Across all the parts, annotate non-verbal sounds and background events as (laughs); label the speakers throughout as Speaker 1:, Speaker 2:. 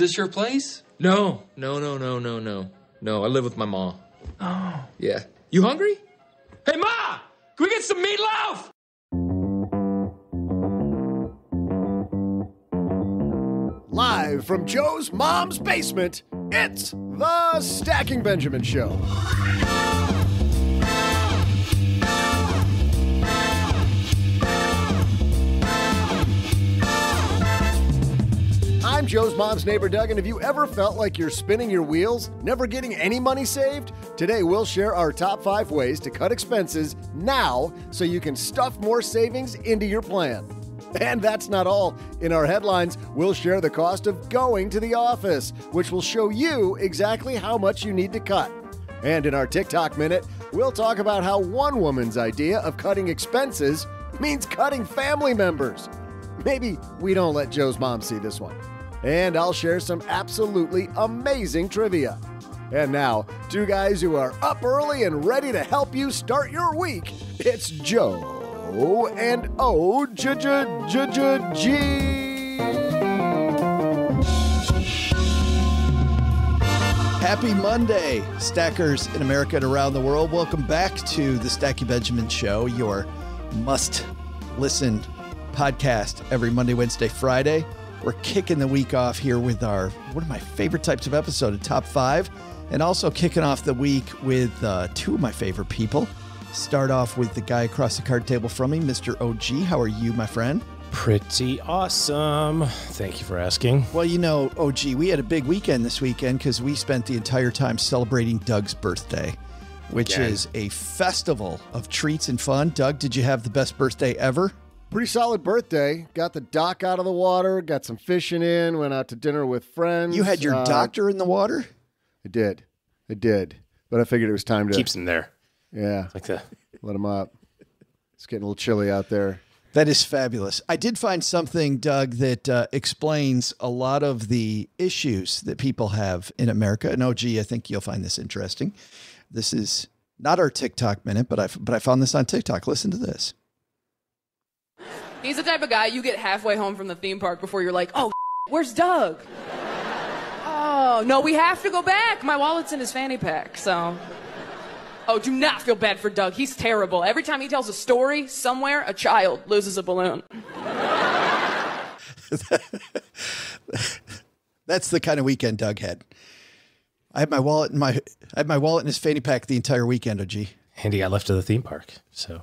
Speaker 1: this your place?
Speaker 2: No, no, no, no, no, no. No, I live with my mom.
Speaker 1: Oh.
Speaker 2: Yeah. You hungry? Hey, Ma! Can we get some meatloaf?
Speaker 3: Live from Joe's mom's basement, it's the Stacking Benjamin Show. I'm Joe's mom's neighbor, Doug, and have you ever felt like you're spinning your wheels, never getting any money saved? Today, we'll share our top five ways to cut expenses now so you can stuff more savings into your plan. And that's not all. In our headlines, we'll share the cost of going to the office, which will show you exactly how much you need to cut. And in our TikTok minute, we'll talk about how one woman's idea of cutting expenses means cutting family members. Maybe we don't let Joe's mom see this one. And I'll share some absolutely amazing trivia. And now, two guys who are up early and ready to help you start your week. It's Joe and O J J J J G.
Speaker 4: Happy Monday, stackers in America and around the world. Welcome back to the Stacky Benjamin Show, your must listen podcast every Monday, Wednesday, Friday. We're kicking the week off here with our one of my favorite types of episode, a top five, and also kicking off the week with uh, two of my favorite people. Start off with the guy across the card table from me, Mr. OG. How are you, my friend?
Speaker 5: Pretty awesome. Thank you for asking.
Speaker 4: Well, you know, OG, we had a big weekend this weekend because we spent the entire time celebrating Doug's birthday, which is a festival of treats and fun. Doug, did you have the best birthday ever?
Speaker 3: Pretty solid birthday. Got the dock out of the water, got some fishing in, went out to dinner with friends.
Speaker 4: You had your
Speaker 3: Uh,
Speaker 4: doctor in the water?
Speaker 3: I did. I did. But I figured it was time to
Speaker 5: Keeps him there.
Speaker 3: yeah,
Speaker 5: Like the
Speaker 3: let him up. It's getting a little chilly out there.
Speaker 4: That is fabulous. I did find something, Doug, that uh, explains a lot of the issues that people have in America. And OG, I think you'll find this interesting. This is not our TikTok minute, but I but I found this on TikTok. Listen to this.
Speaker 6: He's the type of guy you get halfway home from the theme park before you're like, oh, (laughs) where's Doug? oh, no, we have to go back. My wallet's in his fanny pack, so. Oh, do not feel bad for Doug. He's terrible. Every time he tells a story, somewhere a child loses a balloon. (laughs)
Speaker 4: That's the kind of weekend Doug had. I had my wallet in my I had my wallet in his fanny pack the entire weekend, OG.
Speaker 5: Andy got left to the theme park, so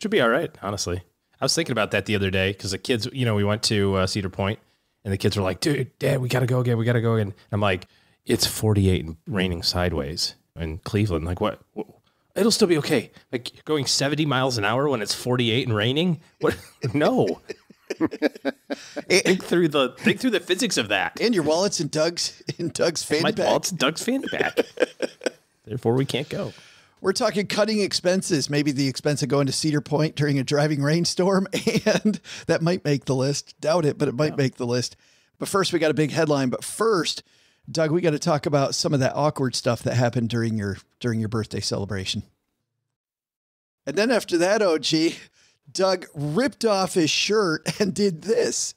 Speaker 5: should be all right. Honestly, I was thinking about that the other day because the kids, you know, we went to uh, Cedar Point, and the kids were like, "Dude, Dad, we gotta go again. We gotta go again." I'm like, "It's 48 and raining sideways in Cleveland. Like, what? It'll still be okay. Like going 70 miles an hour when it's 48 and raining. What? (laughs) no." (laughs) think through the think through the physics of that.
Speaker 4: And your wallet's in Doug's in Doug's fanny
Speaker 5: My
Speaker 4: pack.
Speaker 5: wallet's in Doug's fanny pack. (laughs) Therefore, we can't go.
Speaker 4: We're talking cutting expenses, maybe the expense of going to Cedar Point during a driving rainstorm, (laughs) and that might make the list. Doubt it, but it might make the list. But first, we got a big headline. But first, Doug, we got to talk about some of that awkward stuff that happened during your during your birthday celebration. And then after that, OG, Doug ripped off his shirt and did this.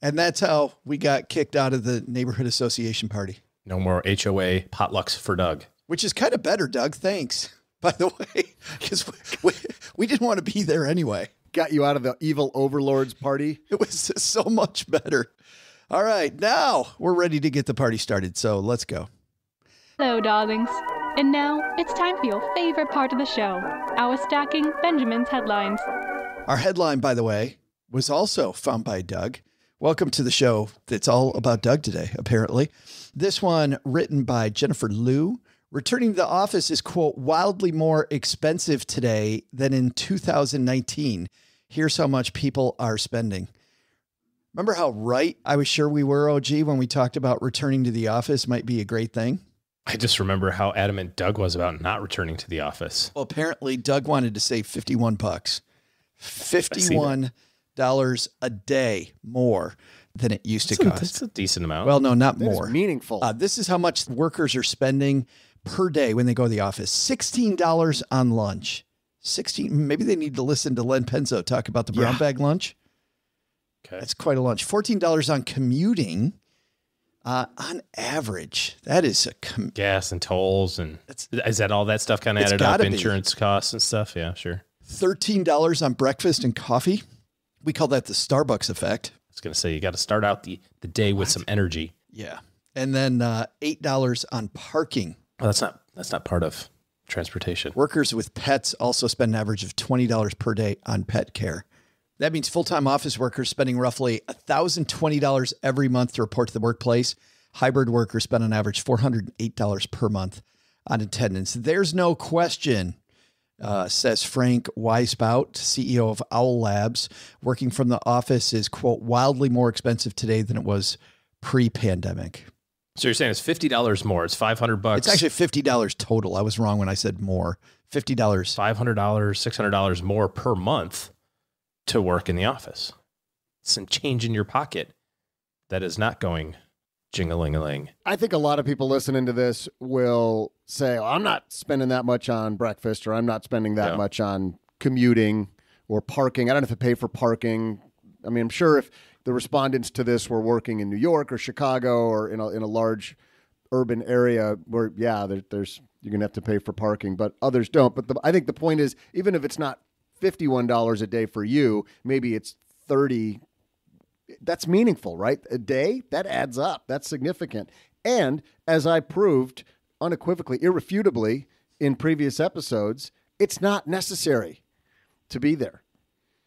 Speaker 4: And that's how we got kicked out of the neighborhood association party
Speaker 5: No more HOA potlucks for Doug.
Speaker 4: Which is kind of better, Doug. Thanks, (laughs) by the way, because we, we, we didn't want to be there anyway.
Speaker 3: Got you out of the evil overlords party. (laughs)
Speaker 4: It was so much better. All right, now we're ready to get the party started. So let's go.
Speaker 7: Hello, darlings. And now it's time for your favorite part of the show our stacking Benjamin's headlines.
Speaker 4: Our headline, by the way, was also found by Doug. Welcome to the show that's all about Doug today, apparently. This one written by Jennifer Liu. Returning to the office is, quote, wildly more expensive today than in 2019. Here's how much people are spending. Remember how right I was sure we were, OG, when we talked about returning to the office might be a great thing?
Speaker 5: I just remember how adamant Doug was about not returning to the office.
Speaker 4: Well, apparently Doug wanted to save 51 bucks. $51 a day more than it used to
Speaker 5: That's a,
Speaker 4: cost.
Speaker 5: that's a decent amount.
Speaker 4: Well, no, not
Speaker 3: That is
Speaker 4: more.
Speaker 3: meaningful.
Speaker 4: Uh, this is how much workers are spending per day when they go to the office. $16 on lunch. 16 maybe they need to listen to Len Penzo talk about the brown
Speaker 5: Yeah.
Speaker 4: bag lunch.
Speaker 5: Okay.
Speaker 4: That's quite a lunch. Fourteen dollars on commuting. Uh, on average, that is a com-
Speaker 5: Gas and tolls and is that all that stuff kind of added up?
Speaker 4: gotta be.
Speaker 5: Insurance costs and stuff. Yeah, sure.
Speaker 4: thirteen dollars on breakfast and coffee. We call that the Starbucks effect.
Speaker 5: I was gonna say you got to start out the the day with some energy.
Speaker 4: Yeah, and then uh, eight dollars on parking.
Speaker 5: That's not that's not part of transportation.
Speaker 4: Workers with pets also spend an average of $20 per day on pet care. That means full time office workers spending roughly $1,020 every month to report to the workplace. Hybrid workers spend on average $408 per month on attendance. There's no question, uh, says Frank Weishaupt, CEO of Owl Labs. Working from the office is, quote, wildly more expensive today than it was pre pandemic.
Speaker 5: So you're saying it's fifty dollars more? It's five hundred bucks.
Speaker 4: It's actually $50 total. I was wrong when I said more. $50.
Speaker 5: five hundred dollars, six hundred dollars more per month to work in the office. It's some change in your pocket that is not going jing-a-ling-a-ling.
Speaker 3: I think a lot of people listening to this will say, oh, I'm not spending that much on breakfast or I'm not spending that
Speaker 5: Yeah.
Speaker 3: much on commuting or parking. I don't have to pay for parking. I mean, I'm sure if the respondents to this were working in New York or Chicago or in a, in a large urban area where, yeah, there, there's you're going to have to pay for parking, but others don't. But the, I think the point is, even if it's not $51 a day for you, maybe it's 30 that's meaningful, right? A day that adds up. That's significant. And as I proved unequivocally, irrefutably in previous episodes, it's not necessary to be there.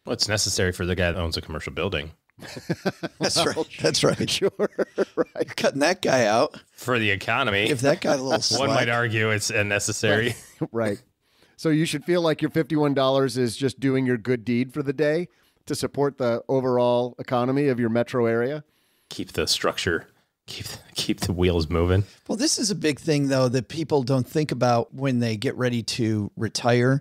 Speaker 5: Well, it's necessary for the guy that owns a commercial building. (laughs)
Speaker 4: That's (laughs) right. That's right.
Speaker 3: Sure, (laughs) right.
Speaker 4: Cutting that guy out.
Speaker 5: For the economy,
Speaker 4: Give that guy a little slack.
Speaker 5: one might argue it's unnecessary.
Speaker 3: right. So you should feel like your $51 is just doing your good deed for the day to support the overall economy of your metro area.
Speaker 5: keep the structure, keep keep the wheels moving.
Speaker 4: Well, this is a big thing though that people don't think about when they get ready to retire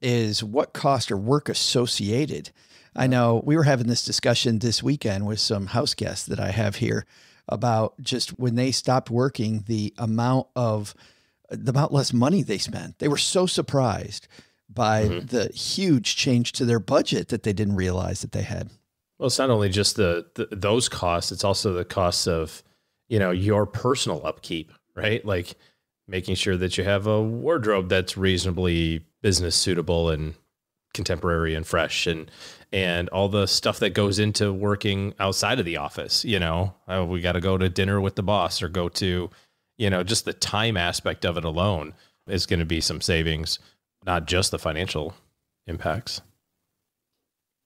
Speaker 4: is what cost or work associated. I know we were having this discussion this weekend with some house guests that I have here about just when they stopped working, the amount of the amount less money they spent. They were so surprised by mm-hmm. the huge change to their budget that they didn't realize that they had.
Speaker 5: Well, it's not only just the, the those costs; it's also the costs of you know your personal upkeep, right? Like making sure that you have a wardrobe that's reasonably business suitable and contemporary and fresh, and and all the stuff that goes into working outside of the office. You know, oh, we got to go to dinner with the boss or go to, you know, just the time aspect of it alone is going to be some savings, not just the financial impacts.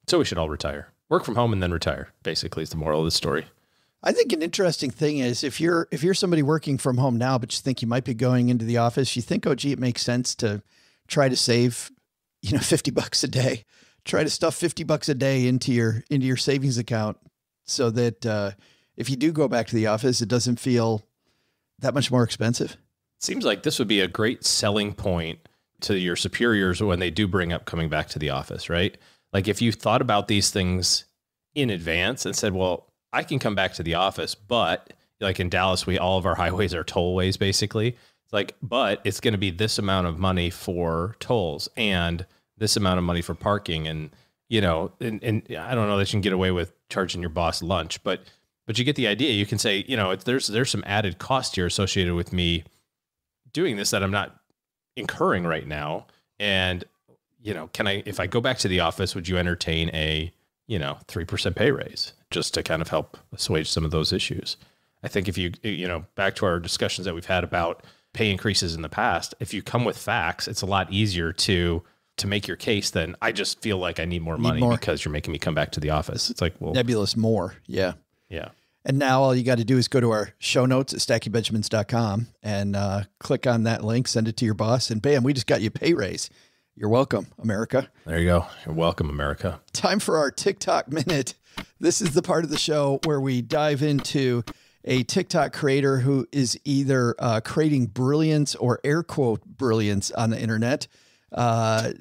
Speaker 5: So we should all retire. Work from home and then retire. Basically, is the moral of the story.
Speaker 4: I think an interesting thing is if you're if you're somebody working from home now, but you think you might be going into the office, you think, oh, gee, it makes sense to try to save, you know, (laughs) fifty bucks a day. Try to stuff fifty bucks a day into your into your savings account, so that uh, if you do go back to the office, it doesn't feel that much more expensive.
Speaker 5: Seems like this would be a great selling point to your superiors when they do bring up coming back to the office, right? Like if you thought about these things in advance and said, well, I can come back to the office, but like in Dallas, we all of our (laughs) highways are tollways basically. It's like, but it's going to be this amount of money for tolls and this amount of money for parking. And, you know, and, and I don't know that you can get away with charging your boss lunch, but, but you get the idea. You can say, you know, there's, there's some added cost here associated with me doing this that I'm not incurring right now. And, you know, can I, if I go back to the office, would you entertain a, you know, 3% pay raise just to kind of help assuage some of those issues? I think if you, you know, back to our discussions that we've had about pay increases in the past, if you come with facts, it's a lot easier to, to make your case then I just feel like I need more money
Speaker 4: more.
Speaker 5: because you're making me come back to the office. It's like, well,
Speaker 4: Nebulous more, yeah.
Speaker 5: yeah.
Speaker 4: And now all you got to do is go to our show notes at stackingbenjamins.com and uh, click on that link, send it to your boss, and bam, we just got you a pay raise. You're welcome, America.
Speaker 5: There you go. You're welcome, America.
Speaker 4: Time for our TikTok minute. This is the part of the show where we dive into a TikTok creator who is either uh, creating brilliance or air quote brilliance on the internet. Uh,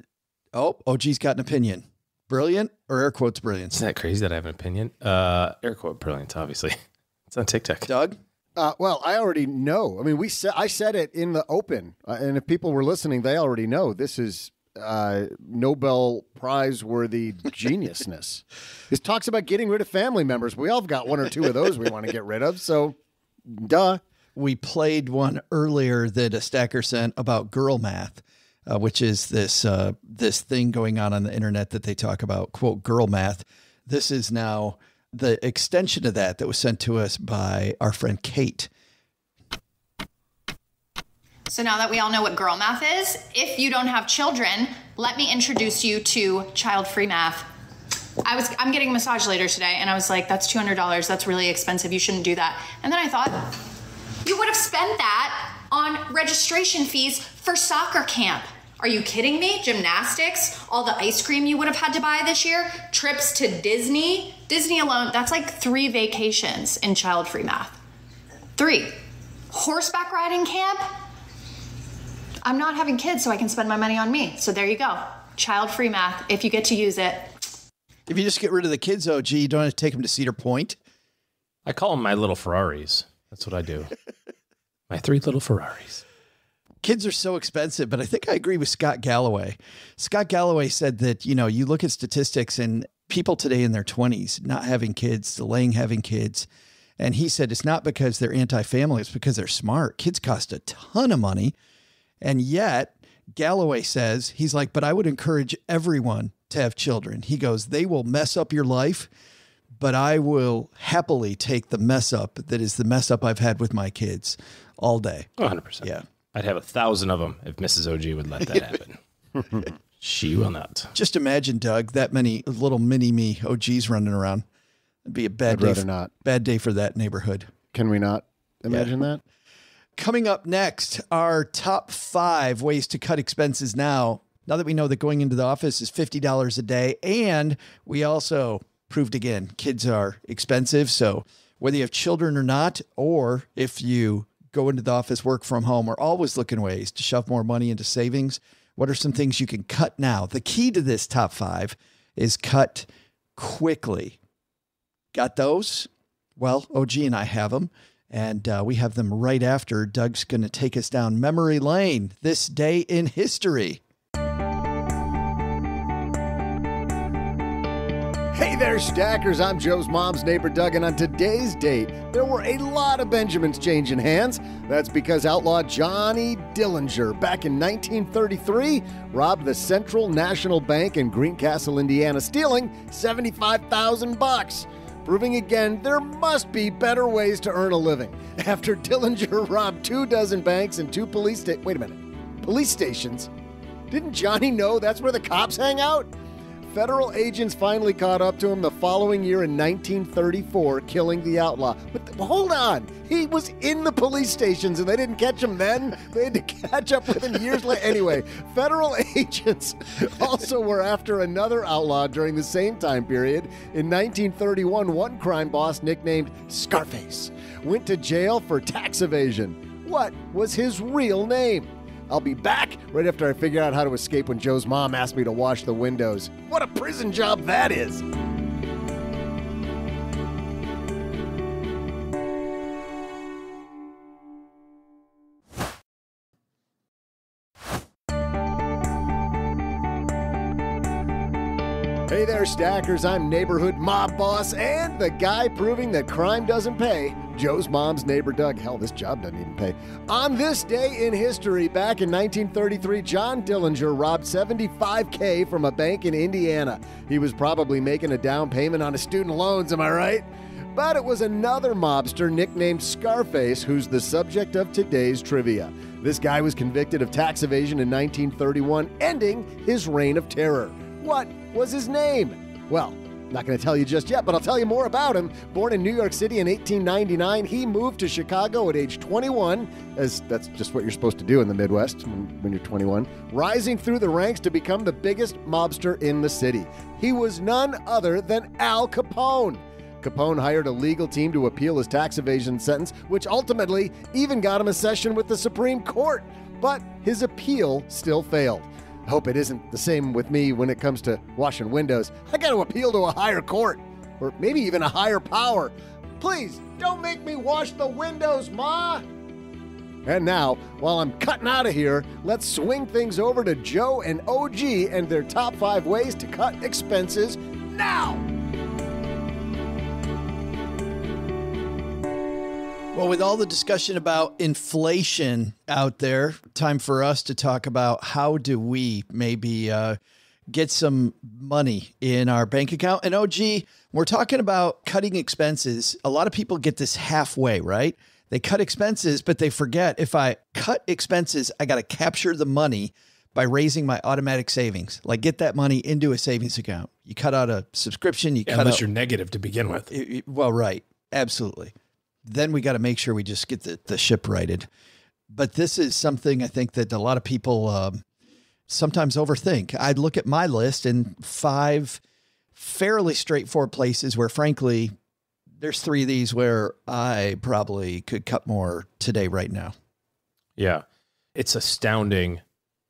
Speaker 4: oh, OG's got an opinion. Brilliant or air quotes brilliance?
Speaker 5: Isn't that crazy that I have an opinion? Uh, air quote brilliant, obviously. (laughs) It's on TikTok.
Speaker 4: Doug?
Speaker 3: Uh, well, I already know. I mean, we said I said it in the open, uh, and if people were listening, they already know this is uh, Nobel Prize worthy (laughs) geniusness. This talks about getting rid of family members. We all have got one or two of those we want to get rid of. So, duh.
Speaker 4: we played one earlier that a stacker sent about girl math, uh, which is this uh, this thing going on on the internet that they talk about quote girl math. This is now the extension of that that was sent to us by our friend Kate.
Speaker 1: So now that we all know what girl math is, if you don't have children, let me introduce you to child-free math. I was I'm getting a massage later today and I was like that's $200. That's really expensive. You shouldn't do that. And then I thought you would have spent that on registration fees for soccer camp. Are you kidding me? Gymnastics, all the ice cream you would have had to buy this year, trips to Disney. Disney alone, that's like 3 vacations in child-free math. 3. Horseback riding camp, I'm not having kids, so I can spend my money on me. So there you go. Child free math. If you get to use it,
Speaker 4: If you just get rid of the kids, OG, you don't have to take them to Cedar Point.
Speaker 5: I call them my little Ferraris. That's what I do. (laughs) my three little Ferraris.
Speaker 4: Kids are so expensive, but I think I agree with Scott Galloway. Scott Galloway said that, you know, you look at statistics and people today in their 20s not having kids, delaying having kids. And he said it's not because they're anti family, it's because they're smart. Kids cost a ton of money. And yet, Galloway says, he's like, but I would encourage everyone to have children. He goes, they will mess up your life, but I will happily take the mess up that is the mess up I've had with my kids all day.
Speaker 5: Oh, 100%.
Speaker 4: Yeah.
Speaker 5: I'd have a thousand of them if Mrs. OG would let that happen. (laughs) she will not.
Speaker 4: Just imagine, Doug, that many little mini me OGs running around. It'd be a bad
Speaker 3: I'd
Speaker 4: day.
Speaker 3: rather
Speaker 4: for,
Speaker 3: not.
Speaker 4: Bad day for that neighborhood.
Speaker 3: Can we not imagine that?
Speaker 4: Coming up next, our top five ways to cut expenses now. Now that we know that going into the office is $50 a day, and we also proved again kids are expensive. So whether you have children or not, or if you go into the office, work from home, we're always looking ways to shove more money into savings. What are some things you can cut now? The key to this top five is cut quickly. Got those? Well, OG and I have them, and uh, we have them right after Doug's going to take us down memory lane. This day in history.
Speaker 3: Hey there, stackers. I'm Joe's mom's neighbor, Doug, and on today's date, there were a lot of Benjamins changing hands. That's because outlaw Johnny Dillinger, back in 1933, robbed the Central National Bank in Greencastle, Indiana, stealing 75,000 bucks. Proving again there must be better ways to earn a living. (laughs) After Dillinger (laughs) robbed two dozen banks and two police sta- wait a minute, police stations. Didn't Johnny know that's where the cops hang out? Federal agents finally caught up to him the following year in 1934, killing the outlaw. But th- hold on, he was in the police stations and they didn't catch him then. They had to catch up with him years later. Anyway, federal (laughs) agents also were after another outlaw during the same time period. In 1931, one crime boss nicknamed Scarface went to jail for tax evasion. What was his real name? I'll be back right after I figure out how to escape when Joe's mom asked me to wash the windows. What a prison job that is! Hey there, stackers. I'm neighborhood mob boss and the guy proving that crime doesn't pay. Joe's mom's neighbor, Doug. Hell, this job doesn't even pay. On this day in history, back in 1933, John Dillinger robbed 75K from a bank in Indiana. He was probably making a down payment on his student loans, am I right? But it was another mobster nicknamed Scarface who's the subject of today's trivia. This guy was convicted of tax evasion in 1931, ending his reign of terror. What was his name? Well, not going to tell you just yet, but I'll tell you more about him. Born in New York City in 1899, he moved to Chicago at age 21, as that's just what you're supposed to do in the Midwest when, you're 21, rising through the ranks to become the biggest mobster in the city. He was none other than Al Capone. Capone hired a legal team to appeal his tax evasion sentence, which ultimately even got him a session with the Supreme Court. But his appeal still failed. Hope it isn't the same with me when it comes to washing windows. I got to appeal to a higher court, or maybe even a higher power. Please don't make me wash the windows, Ma. And now, while I'm cutting out of here, let's swing things over to Joe and OG and their top five ways to cut expenses now.
Speaker 4: Well, with all the discussion about inflation out there, time for us to talk about how do we maybe uh, get some money in our bank account. And oh, gee, we're talking about cutting expenses. A lot of people get this halfway, right? They cut expenses, but they forget if I cut expenses, I got to capture the money by raising my automatic savings. Like get that money into a savings account. You cut out a subscription, you
Speaker 5: Yeah,
Speaker 4: cut
Speaker 5: unless
Speaker 4: out
Speaker 5: you're negative to begin with.
Speaker 4: it- it- well, right. Absolutely. Then we got to make sure we just get the, the ship righted. But this is something I think that a lot of people um, sometimes overthink. I'd look at my list and five fairly straightforward places where, frankly, there's three of these where I probably could cut more today, right now.
Speaker 5: Yeah. It's astounding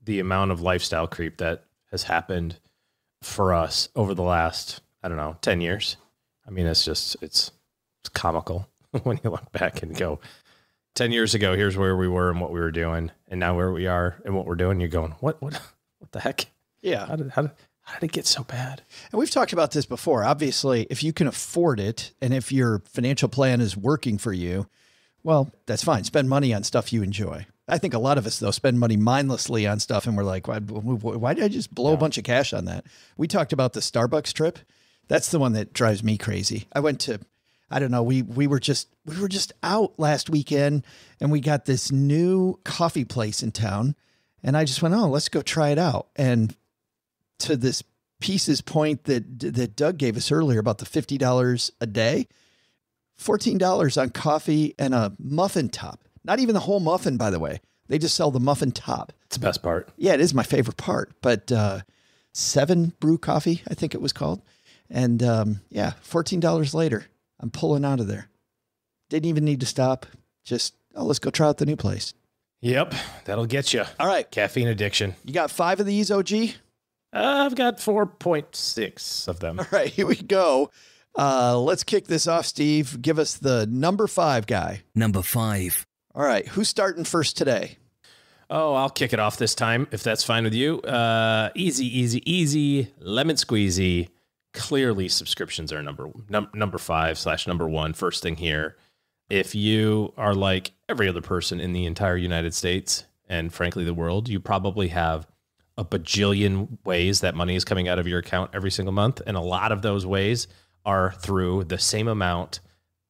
Speaker 5: the amount of lifestyle creep that has happened for us over the last, I don't know, 10 years. I mean, it's just, it's, it's comical (laughs) when you look back and go, 10 years ago, here's where we were and what we were doing. And now where we are and what we're doing. You're going, what, what, (laughs) what the heck?
Speaker 4: Yeah.
Speaker 5: How did, how did, how did it get so bad?
Speaker 4: And we've talked about this before. Obviously, if you can afford it and if your financial plan is working for you, well, that's fine. Spend money on stuff you enjoy. I think a lot of us, though, spend money mindlessly on stuff and we're like, why, why did I just blow a bunch of cash on that? We talked about the Starbucks trip. That's the one that drives me crazy. I went to, I don't know, we we were just we were just out last weekend and we got this new coffee place in town. And I just went, oh, let's go try it out. And to this pieces point that that Doug gave us earlier about the fifty dollars a day, fourteen dollars on coffee and a muffin top. Not even the whole muffin, by the way. They just sell the muffin top.
Speaker 5: It's the best part.
Speaker 4: Yeah, it is my favorite part. But uh, seven brew coffee, I think it was called, and um, yeah, fourteen dollars later, I'm pulling out of there. Didn't even need to stop. Just oh, let's go try out the new place.
Speaker 5: Yep. That'll get you.
Speaker 4: All right,
Speaker 5: Caffeine addiction.
Speaker 4: you got five of these, OG.
Speaker 5: Uh, I've got 4.6 of them.
Speaker 4: All right, here we go. Uh, let's kick this off, Steve. Give us the number five guy.
Speaker 8: Number five.
Speaker 4: All right, who's starting first today?
Speaker 5: Oh, I'll kick it off this time if that's fine with you. Uh, easy, easy, easy. Lemon squeezy. Clearly, subscriptions are number num- number five slash number one first thing here, if you are like every other person in the entire United States and frankly the world, you probably have a bajillion ways that money is coming out of your account every single month, and a lot of those ways are through the same amount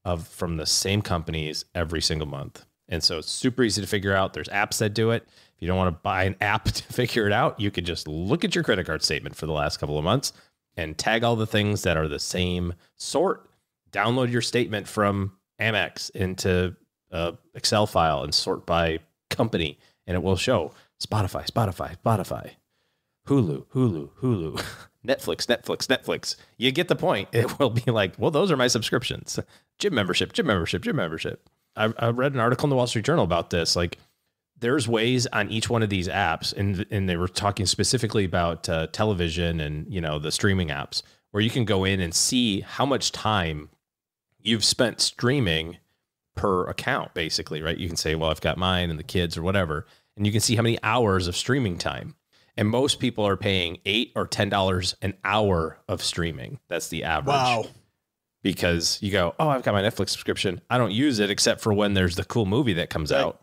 Speaker 5: of from the same companies every single month. And so it's super easy to figure out. There's apps that do it. If you don't want to buy an app (laughs) to figure it out, you could just look at your credit card statement for the last couple of months and tag all the things that are the same sort. Download your statement from Amex into a Excel file and sort by company, and it will show Spotify, Spotify, Spotify, Hulu, Hulu, Hulu, (laughs) Netflix, Netflix, Netflix. You get the point. It will be like, well, those are my subscriptions. Gym membership, gym membership, gym membership. I, I read an article in the Wall Street Journal about this. Like, there's ways on each one of these apps, and and they were talking specifically about uh, television and you know the streaming apps, where you can go in and see how much time you've spent streaming per account, basically, right? You can say, well, I've got mine and the kids or whatever, and you can see how many hours of streaming time. And most people are paying eight or ten dollars an hour of streaming. That's the average. Wow Because you go, oh, I've got my Netflix subscription. I don't use it except for when there's the cool movie that comes
Speaker 4: Right.
Speaker 5: out.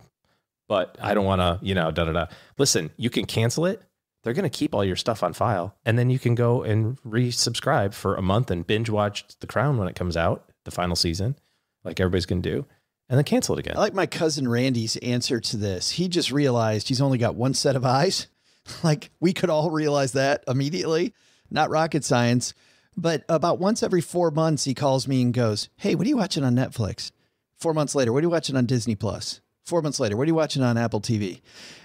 Speaker 5: But I don't want to, you know, da da da. Listen, you can cancel it. They're going to keep all your stuff on file, and then you can go and resubscribe for a month and binge watch The Crown when it comes out, the final season, like everybody's going to do, and then cancel it again.
Speaker 4: I like my cousin Randy's answer to this. He just realized he's only got one set of eyes. (laughs) like we could all realize that immediately. Not rocket science. But about once every four months, he calls me and goes, Hey, what are you watching on Netflix? Four months later, what are you watching on Disney Plus? Four months later, what are you watching on Apple TV?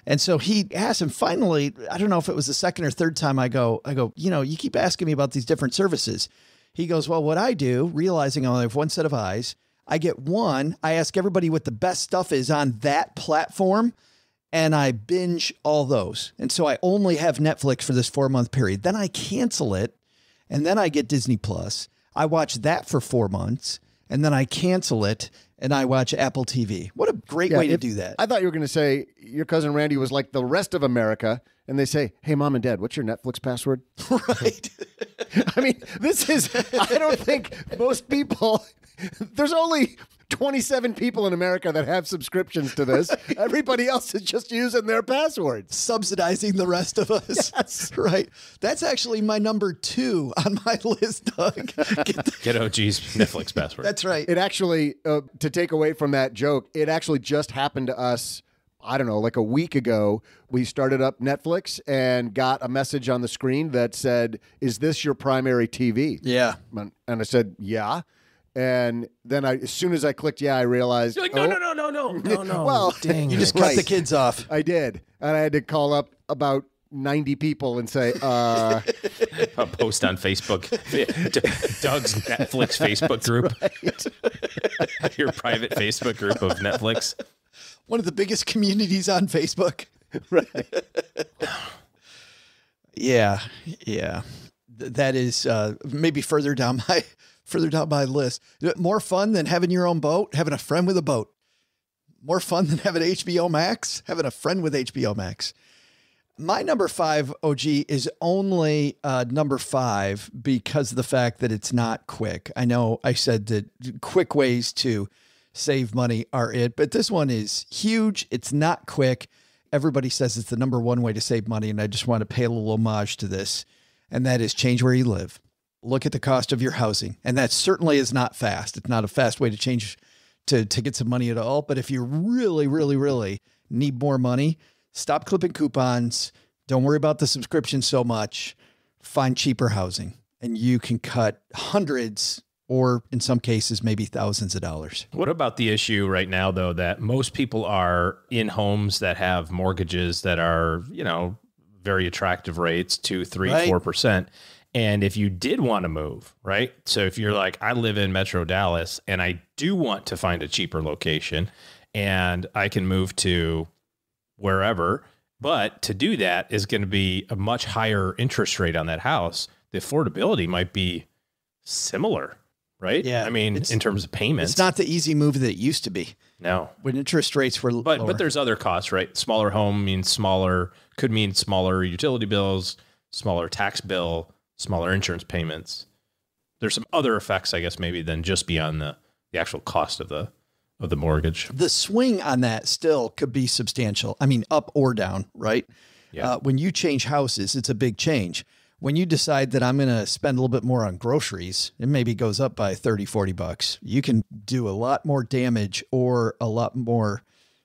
Speaker 4: And so he asked, and finally, I don't know if it was the second or third time I go, I go, you know, you keep asking me about these different services. He goes, Well, what I do, realizing I only have one set of eyes, I get one, I ask everybody what the best stuff is on that platform, and I binge all those. And so I only have Netflix for this four month period. Then I cancel it, and then I get Disney Plus. I watch that for four months. And then I cancel it and I watch Apple TV. What a great
Speaker 3: Yeah,
Speaker 4: way to do that.
Speaker 3: I thought you were going to say your cousin Randy was like the rest of America, and they say, "Hey, mom and dad, what's your Netflix password?" (laughs)
Speaker 4: right. (laughs)
Speaker 3: I mean, this is. I don't think most people. There's only 27 people in America that have subscriptions to this. (laughs) Everybody else is just using their passwords.
Speaker 4: Subsidizing the rest of us.
Speaker 3: Yes. (laughs)
Speaker 4: Right. That's actually my number two on my (laughs) list, Doug. Get the-
Speaker 5: Get OG's Netflix password.
Speaker 4: that's right.
Speaker 3: It actually, uh, to take away from that joke, it actually just happened to us. I don't know, like a week ago, we started up Netflix and got a message on the screen that said, "Is this your primary TV?"
Speaker 4: yeah.
Speaker 3: And and I said, "Yeah." And then I, as soon as I clicked, yeah, I realized,
Speaker 5: You're like, no,
Speaker 3: oh,
Speaker 5: no, no, no, no, no, no. (laughs)
Speaker 3: Well, (laughs)
Speaker 5: dang.
Speaker 4: You just cut
Speaker 3: Right.
Speaker 4: the kids off.
Speaker 3: I did, and I had to call up about ninety people and say, uh, (laughs)
Speaker 5: a post on Facebook. Doug's Netflix Facebook group. Your private Facebook group of Netflix.
Speaker 4: One of the biggest communities on Facebook.
Speaker 3: right. (sighs)
Speaker 4: Yeah, yeah. Th- That is uh, maybe further down my further down my list. More fun than having your own boat, having a friend with a boat. More fun than having HBO Max, having a friend with HBO Max. My number five OG is only uh, number five because of the fact that it's not quick. I know I said that quick ways to save money are it, but this one is huge. It's not quick. Everybody says it's the number one way to save money, and I just want to pay a little homage to this, and that is change where you live. Look at the cost of your housing, and that certainly is not fast. It's not a fast way to change to to get some money at all. But if you really, really, really need more money, stop clipping coupons. Don't worry about the subscription so much. Find cheaper housing, and you can cut hundreds, or in some cases, maybe thousands of dollars.
Speaker 5: What about the issue right now, though, that most people are in homes that have mortgages that are, you know, very attractive rates, two, three, four Right. percent. And if you did want to move, right? So if you're like, I live in Metro Dallas and I do want to find a cheaper location and I can move to wherever, but to do that is going to be a much higher interest rate on that house. The affordability might be similar, right?
Speaker 4: Yeah,
Speaker 5: I mean, in terms of payments.
Speaker 4: It's not the easy move that it used to be
Speaker 5: no.
Speaker 4: when interest rates were
Speaker 5: But
Speaker 4: lower.
Speaker 5: but there's other costs, right? Smaller home means smaller could mean smaller utility bills, smaller tax bill, smaller insurance payments. There's some other effects, I guess, maybe than just beyond the, the actual cost of the of the mortgage.
Speaker 4: the swing on that still could be substantial. I mean, up or down, right?
Speaker 5: Yeah.
Speaker 4: Uh, when you change houses, it's a big change. When you decide that I'm going to spend a little bit more on groceries, it maybe goes up by 30, 40 bucks. You can do a lot more damage or a lot more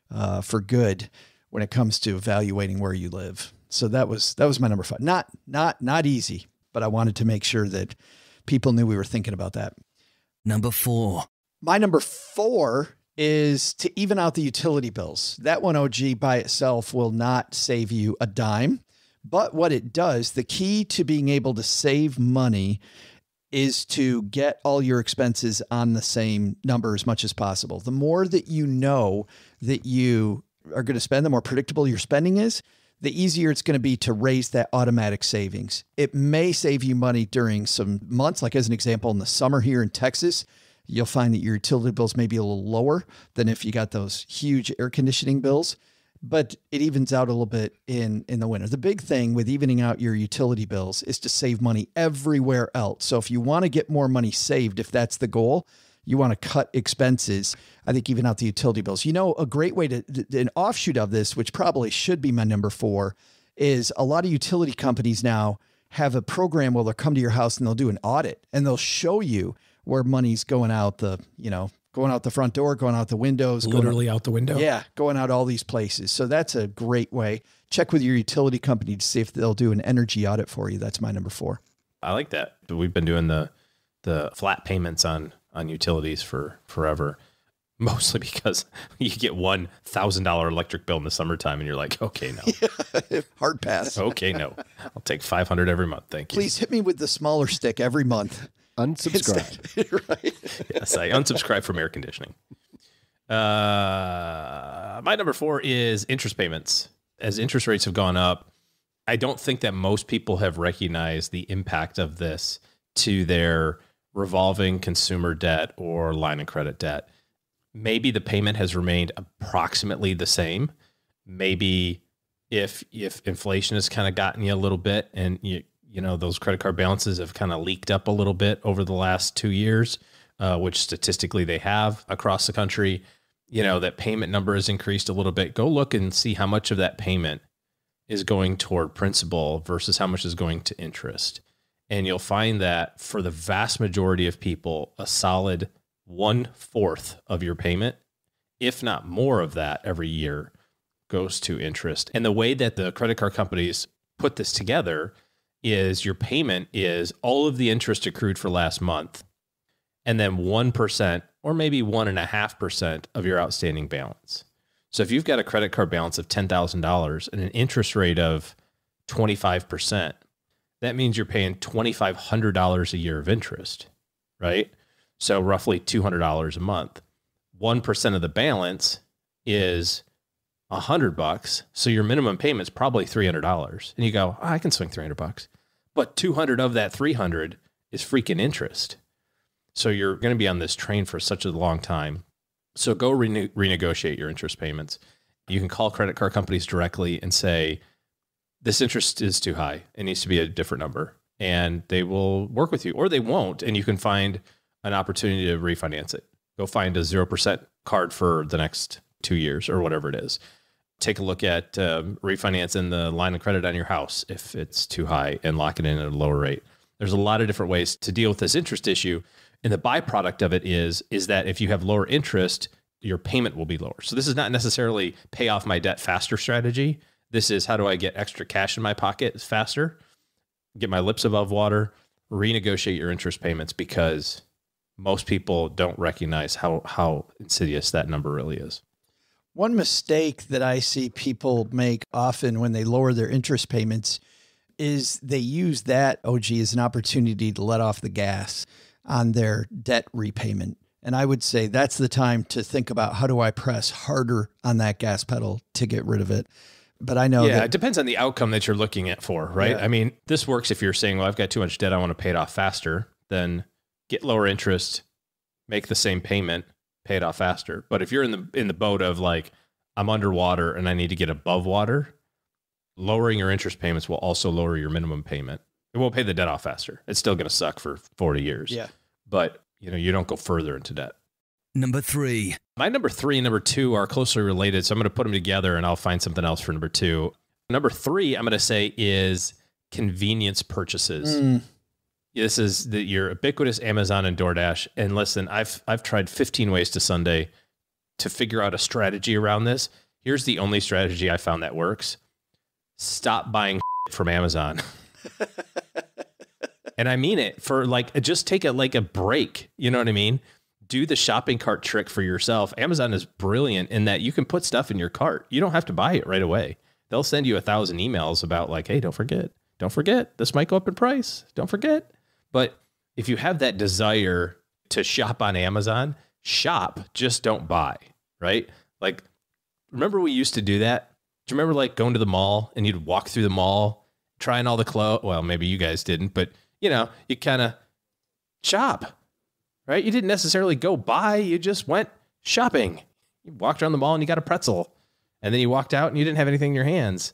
Speaker 4: uh, for good when it comes to evaluating where you live. So that was that was my number five. Not not not easy, but I wanted to make sure that people knew we were thinking about that.
Speaker 8: Number four.
Speaker 4: My number four is to even out the utility bills. That one OG by itself will not save you a dime. But what it does, the key to being able to save money is to get all your expenses on the same number as much as possible. The more that you know that you are going to spend, the more predictable your spending is, the easier it's going to be to raise that automatic savings. It may save you money during some months, like as an example, in the summer here in Texas, you'll find that your utility bills may be a little lower than if you got those huge air conditioning bills but it evens out a little bit in in the winter. The big thing with evening out your utility bills is to save money everywhere else. So if you want to get more money saved, if that's the goal, you want to cut expenses. I think even out the utility bills. You know, a great way to an offshoot of this, which probably should be my number four, is a lot of utility companies now have a program where they'll come to your house and they'll do an audit and they'll show you where money's going out the, you know, going out the front door, going out the windows, going out-
Speaker 9: Literally out the window.
Speaker 4: yeah, going out all these places. So that's a great way. Check with your utility company to see if they'll do an energy audit for you. That's my number four.
Speaker 5: I like that. We've been doing the the flat payments on on utilities for forever. Mostly because (laughs) you get one thousand dollar electric bill in the summertime, and you're like, okay, no, (laughs)
Speaker 4: Hard pass.
Speaker 5: okay, no, I'll take five hundred every month, thank you.
Speaker 4: Please hit me with the smaller stick every month.
Speaker 3: Unsubscribe. (laughs)
Speaker 4: right.
Speaker 5: yes, I unsubscribe from air conditioning. Uh, my number four is interest payments. As interest rates have gone up, I don't think that most people have recognized the impact of this to their revolving consumer debt or line of credit debt, maybe the payment has remained approximately the same. Maybe if if inflation has kind of gotten you a little bit and you you know those credit card balances have kind of leaked up a little bit over the last two years, uh, which statistically they have across the country. You know that payment number has increased a little bit. Go look and see how much of that payment is going toward principal versus how much is going to interest. And you'll find that for the vast majority of people, a solid one fourth of your payment, if not more of that every year, goes to interest. And the way that the credit card companies put this together is your payment is all of the interest accrued for last month, and then 1% or maybe 1.5% of your outstanding balance. So if you've got a credit card balance of $10,000 and an interest rate of 25%, that means you're paying $2,500 a year of interest, right? So roughly $200 a month. 1% of the balance is a hundred bucks. So your minimum payment's probably $300. And you go, oh, I can swing 300 bucks. But 200 of that 300 is freaking interest. So you're going to be on this train for such a long time. So go rene- renegotiate your interest payments. You can call credit card companies directly and say, this interest is too high. It needs to be a different number. And they will work with you or they won't. And you can find an opportunity to refinance it. Go find a 0% card for the next two years or whatever it is. Take a look at um, refinancing the line of credit on your house if it's too high and lock it in at a lower rate. There's a lot of different ways to deal with this interest issue. And the byproduct of it is, is that if you have lower interest, your payment will be lower. So this is not necessarily pay off my debt faster strategy. This is how do I get extra cash in my pocket faster, get my lips above water, renegotiate your interest payments because most people don't recognize how how insidious that number really is.
Speaker 4: One mistake that I see people make often when they lower their interest payments is they use that OG as an opportunity to let off the gas on their debt repayment. And I would say that's the time to think about how do I press harder on that gas pedal to get rid of it. But I know
Speaker 5: yeah,
Speaker 4: that
Speaker 5: it depends on the outcome that you're looking at for, right?
Speaker 4: Yeah.
Speaker 5: I mean, this works if you're saying, well, I've got too much debt, I want to pay it off faster, then get lower interest, make the same payment, pay it off faster. But if you're in the in the boat of like I'm underwater and I need to get above water, lowering your interest payments will also lower your minimum payment. It won't pay the debt off faster. It's still going to suck for 40 years.
Speaker 4: Yeah.
Speaker 5: But, you know, you don't go further into debt.
Speaker 8: Number three.
Speaker 5: My number three and number two are closely related. So I'm going to put them together and I'll find something else for number two. Number three, I'm going to say is convenience purchases.
Speaker 4: Mm.
Speaker 5: This is the, your ubiquitous Amazon and DoorDash. And listen, I've I've tried 15 ways to Sunday to figure out a strategy around this. Here's the only strategy I found that works. Stop buying (laughs) from Amazon. (laughs) and I mean it for like just take it like a break. You know what I mean? Do the shopping cart trick for yourself. Amazon is brilliant in that you can put stuff in your cart. You don't have to buy it right away. They'll send you a thousand emails about like, hey, don't forget, don't forget, this might go up in price. Don't forget. But if you have that desire to shop on Amazon, shop, just don't buy, right? Like, remember we used to do that? Do you remember like going to the mall and you'd walk through the mall, trying all the clothes? Well, maybe you guys didn't, but you know, you kind of shop, right? You didn't necessarily go buy, you just went shopping. You walked around the mall and you got a pretzel, and then you walked out and you didn't have anything in your hands.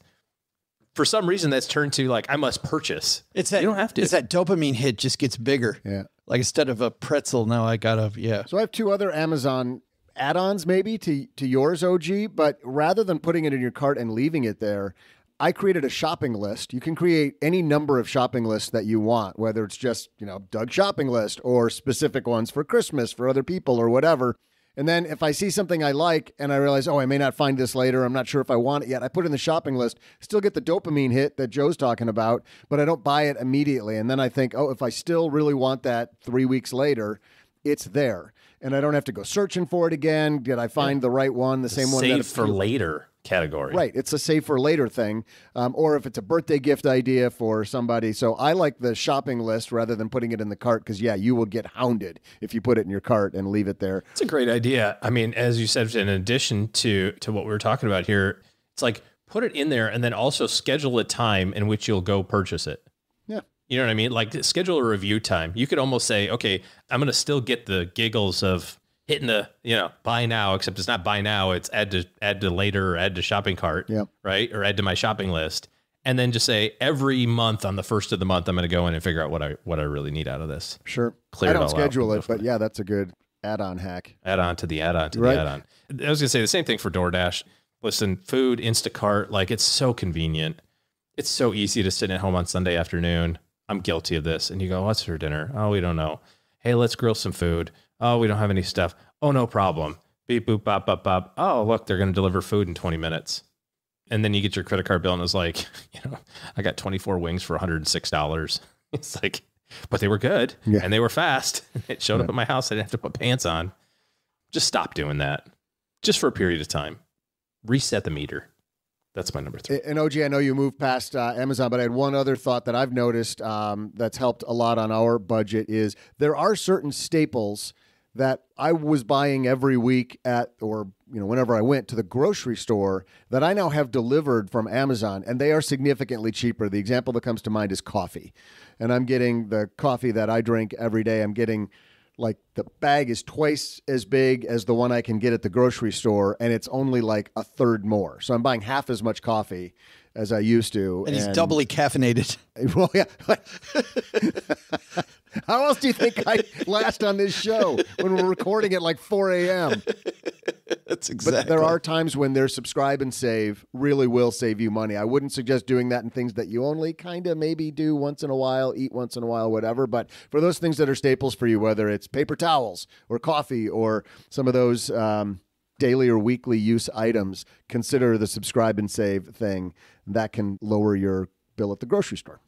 Speaker 5: For some reason, that's turned to like, I must purchase.
Speaker 4: It's that
Speaker 5: you don't have to.
Speaker 4: It's that dopamine hit just gets bigger.
Speaker 3: Yeah.
Speaker 4: Like instead of a pretzel, now I got a yeah.
Speaker 3: So I have two other Amazon add-ons maybe to to yours OG, but rather than putting it in your cart and leaving it there, I created a shopping list. You can create any number of shopping lists that you want, whether it's just, you know, Doug shopping list or specific ones for Christmas for other people or whatever. And then if I see something I like and I realize, oh, I may not find this later, I'm not sure if I want it yet, I put it in the shopping list, still get the dopamine hit that Joe's talking about, but I don't buy it immediately. And then I think, oh, if I still really want that three weeks later, it's there. And I don't have to go searching for it again. Did I find the right one, the same one
Speaker 5: Save for later category.
Speaker 3: Right. It's a save for later thing. Um, or if it's a birthday gift idea for somebody. So I like the shopping list rather than putting it in the cart because, yeah, you will get hounded if you put it in your cart and leave it there.
Speaker 5: It's a great idea. I mean, as you said, in addition to to what we were talking about here, it's like put it in there and then also schedule a time in which you'll go purchase it.
Speaker 3: Yeah.
Speaker 5: You know what I mean? Like schedule a review time. You could almost say, okay, I'm going to still get the giggles of hitting the, you know, buy now, except it's not buy now. It's add to add to later or add to shopping cart.
Speaker 3: Yep.
Speaker 5: Right. Or add to my shopping list. And then just say every month on the first of the month, I'm going to go in and figure out what I, what I really need out of this.
Speaker 3: Sure.
Speaker 5: Clear
Speaker 3: I don't
Speaker 5: out
Speaker 3: schedule it, but yeah, that's a good add-on hack.
Speaker 5: add on to the add on to
Speaker 3: Right.
Speaker 5: the add on. I was gonna say the same thing for DoorDash. Listen, food, Instacart, like it's so convenient. It's so easy to sit at home on Sunday afternoon. I'm guilty of this. And you go, what's for dinner? Oh, we don't know. Hey, let's grill some food. Oh, we don't have any stuff. Oh, no problem. Beep, boop, bop, bop, bop. Oh, look, they're going to deliver food in 20 minutes. And then you get your credit card bill and it's like, (laughs) you know, I got 24 wings for $106. (laughs) It's like, but they were good
Speaker 3: Yeah.
Speaker 5: and they were fast. (laughs) It showed up at my house. I didn't have to put pants on. Just stop doing that just for a period of time. Reset the meter. That's my number three.
Speaker 3: And OG, I know you moved past uh, Amazon, but I had one other thought that I've noticed um, that's helped a lot on our budget is there are certain staples that I was buying every week at or you know whenever I went to the grocery store that I now have delivered from Amazon and they are significantly cheaper. The example that comes to mind is coffee. And I'm getting the coffee that I drink every day. I'm getting like the bag is twice as big as the one I can get at the grocery store, and it's only like a third more. So I'm buying half as much coffee as I used to.
Speaker 4: And he's doubly caffeinated. (laughs)
Speaker 3: Well, yeah. (laughs) (laughs) How else do you think I last on this show when we're recording at like 4 a.m.?
Speaker 4: That's exactly.
Speaker 3: But there are times when their subscribe and save really will save you money. I wouldn't suggest doing that in things that you only kind of maybe do once in a while, eat once in a while, whatever. But for those things that are staples for you, whether it's paper towels or coffee or some of those um, daily or weekly use items, consider the subscribe and save thing. That can lower your bill at the grocery store.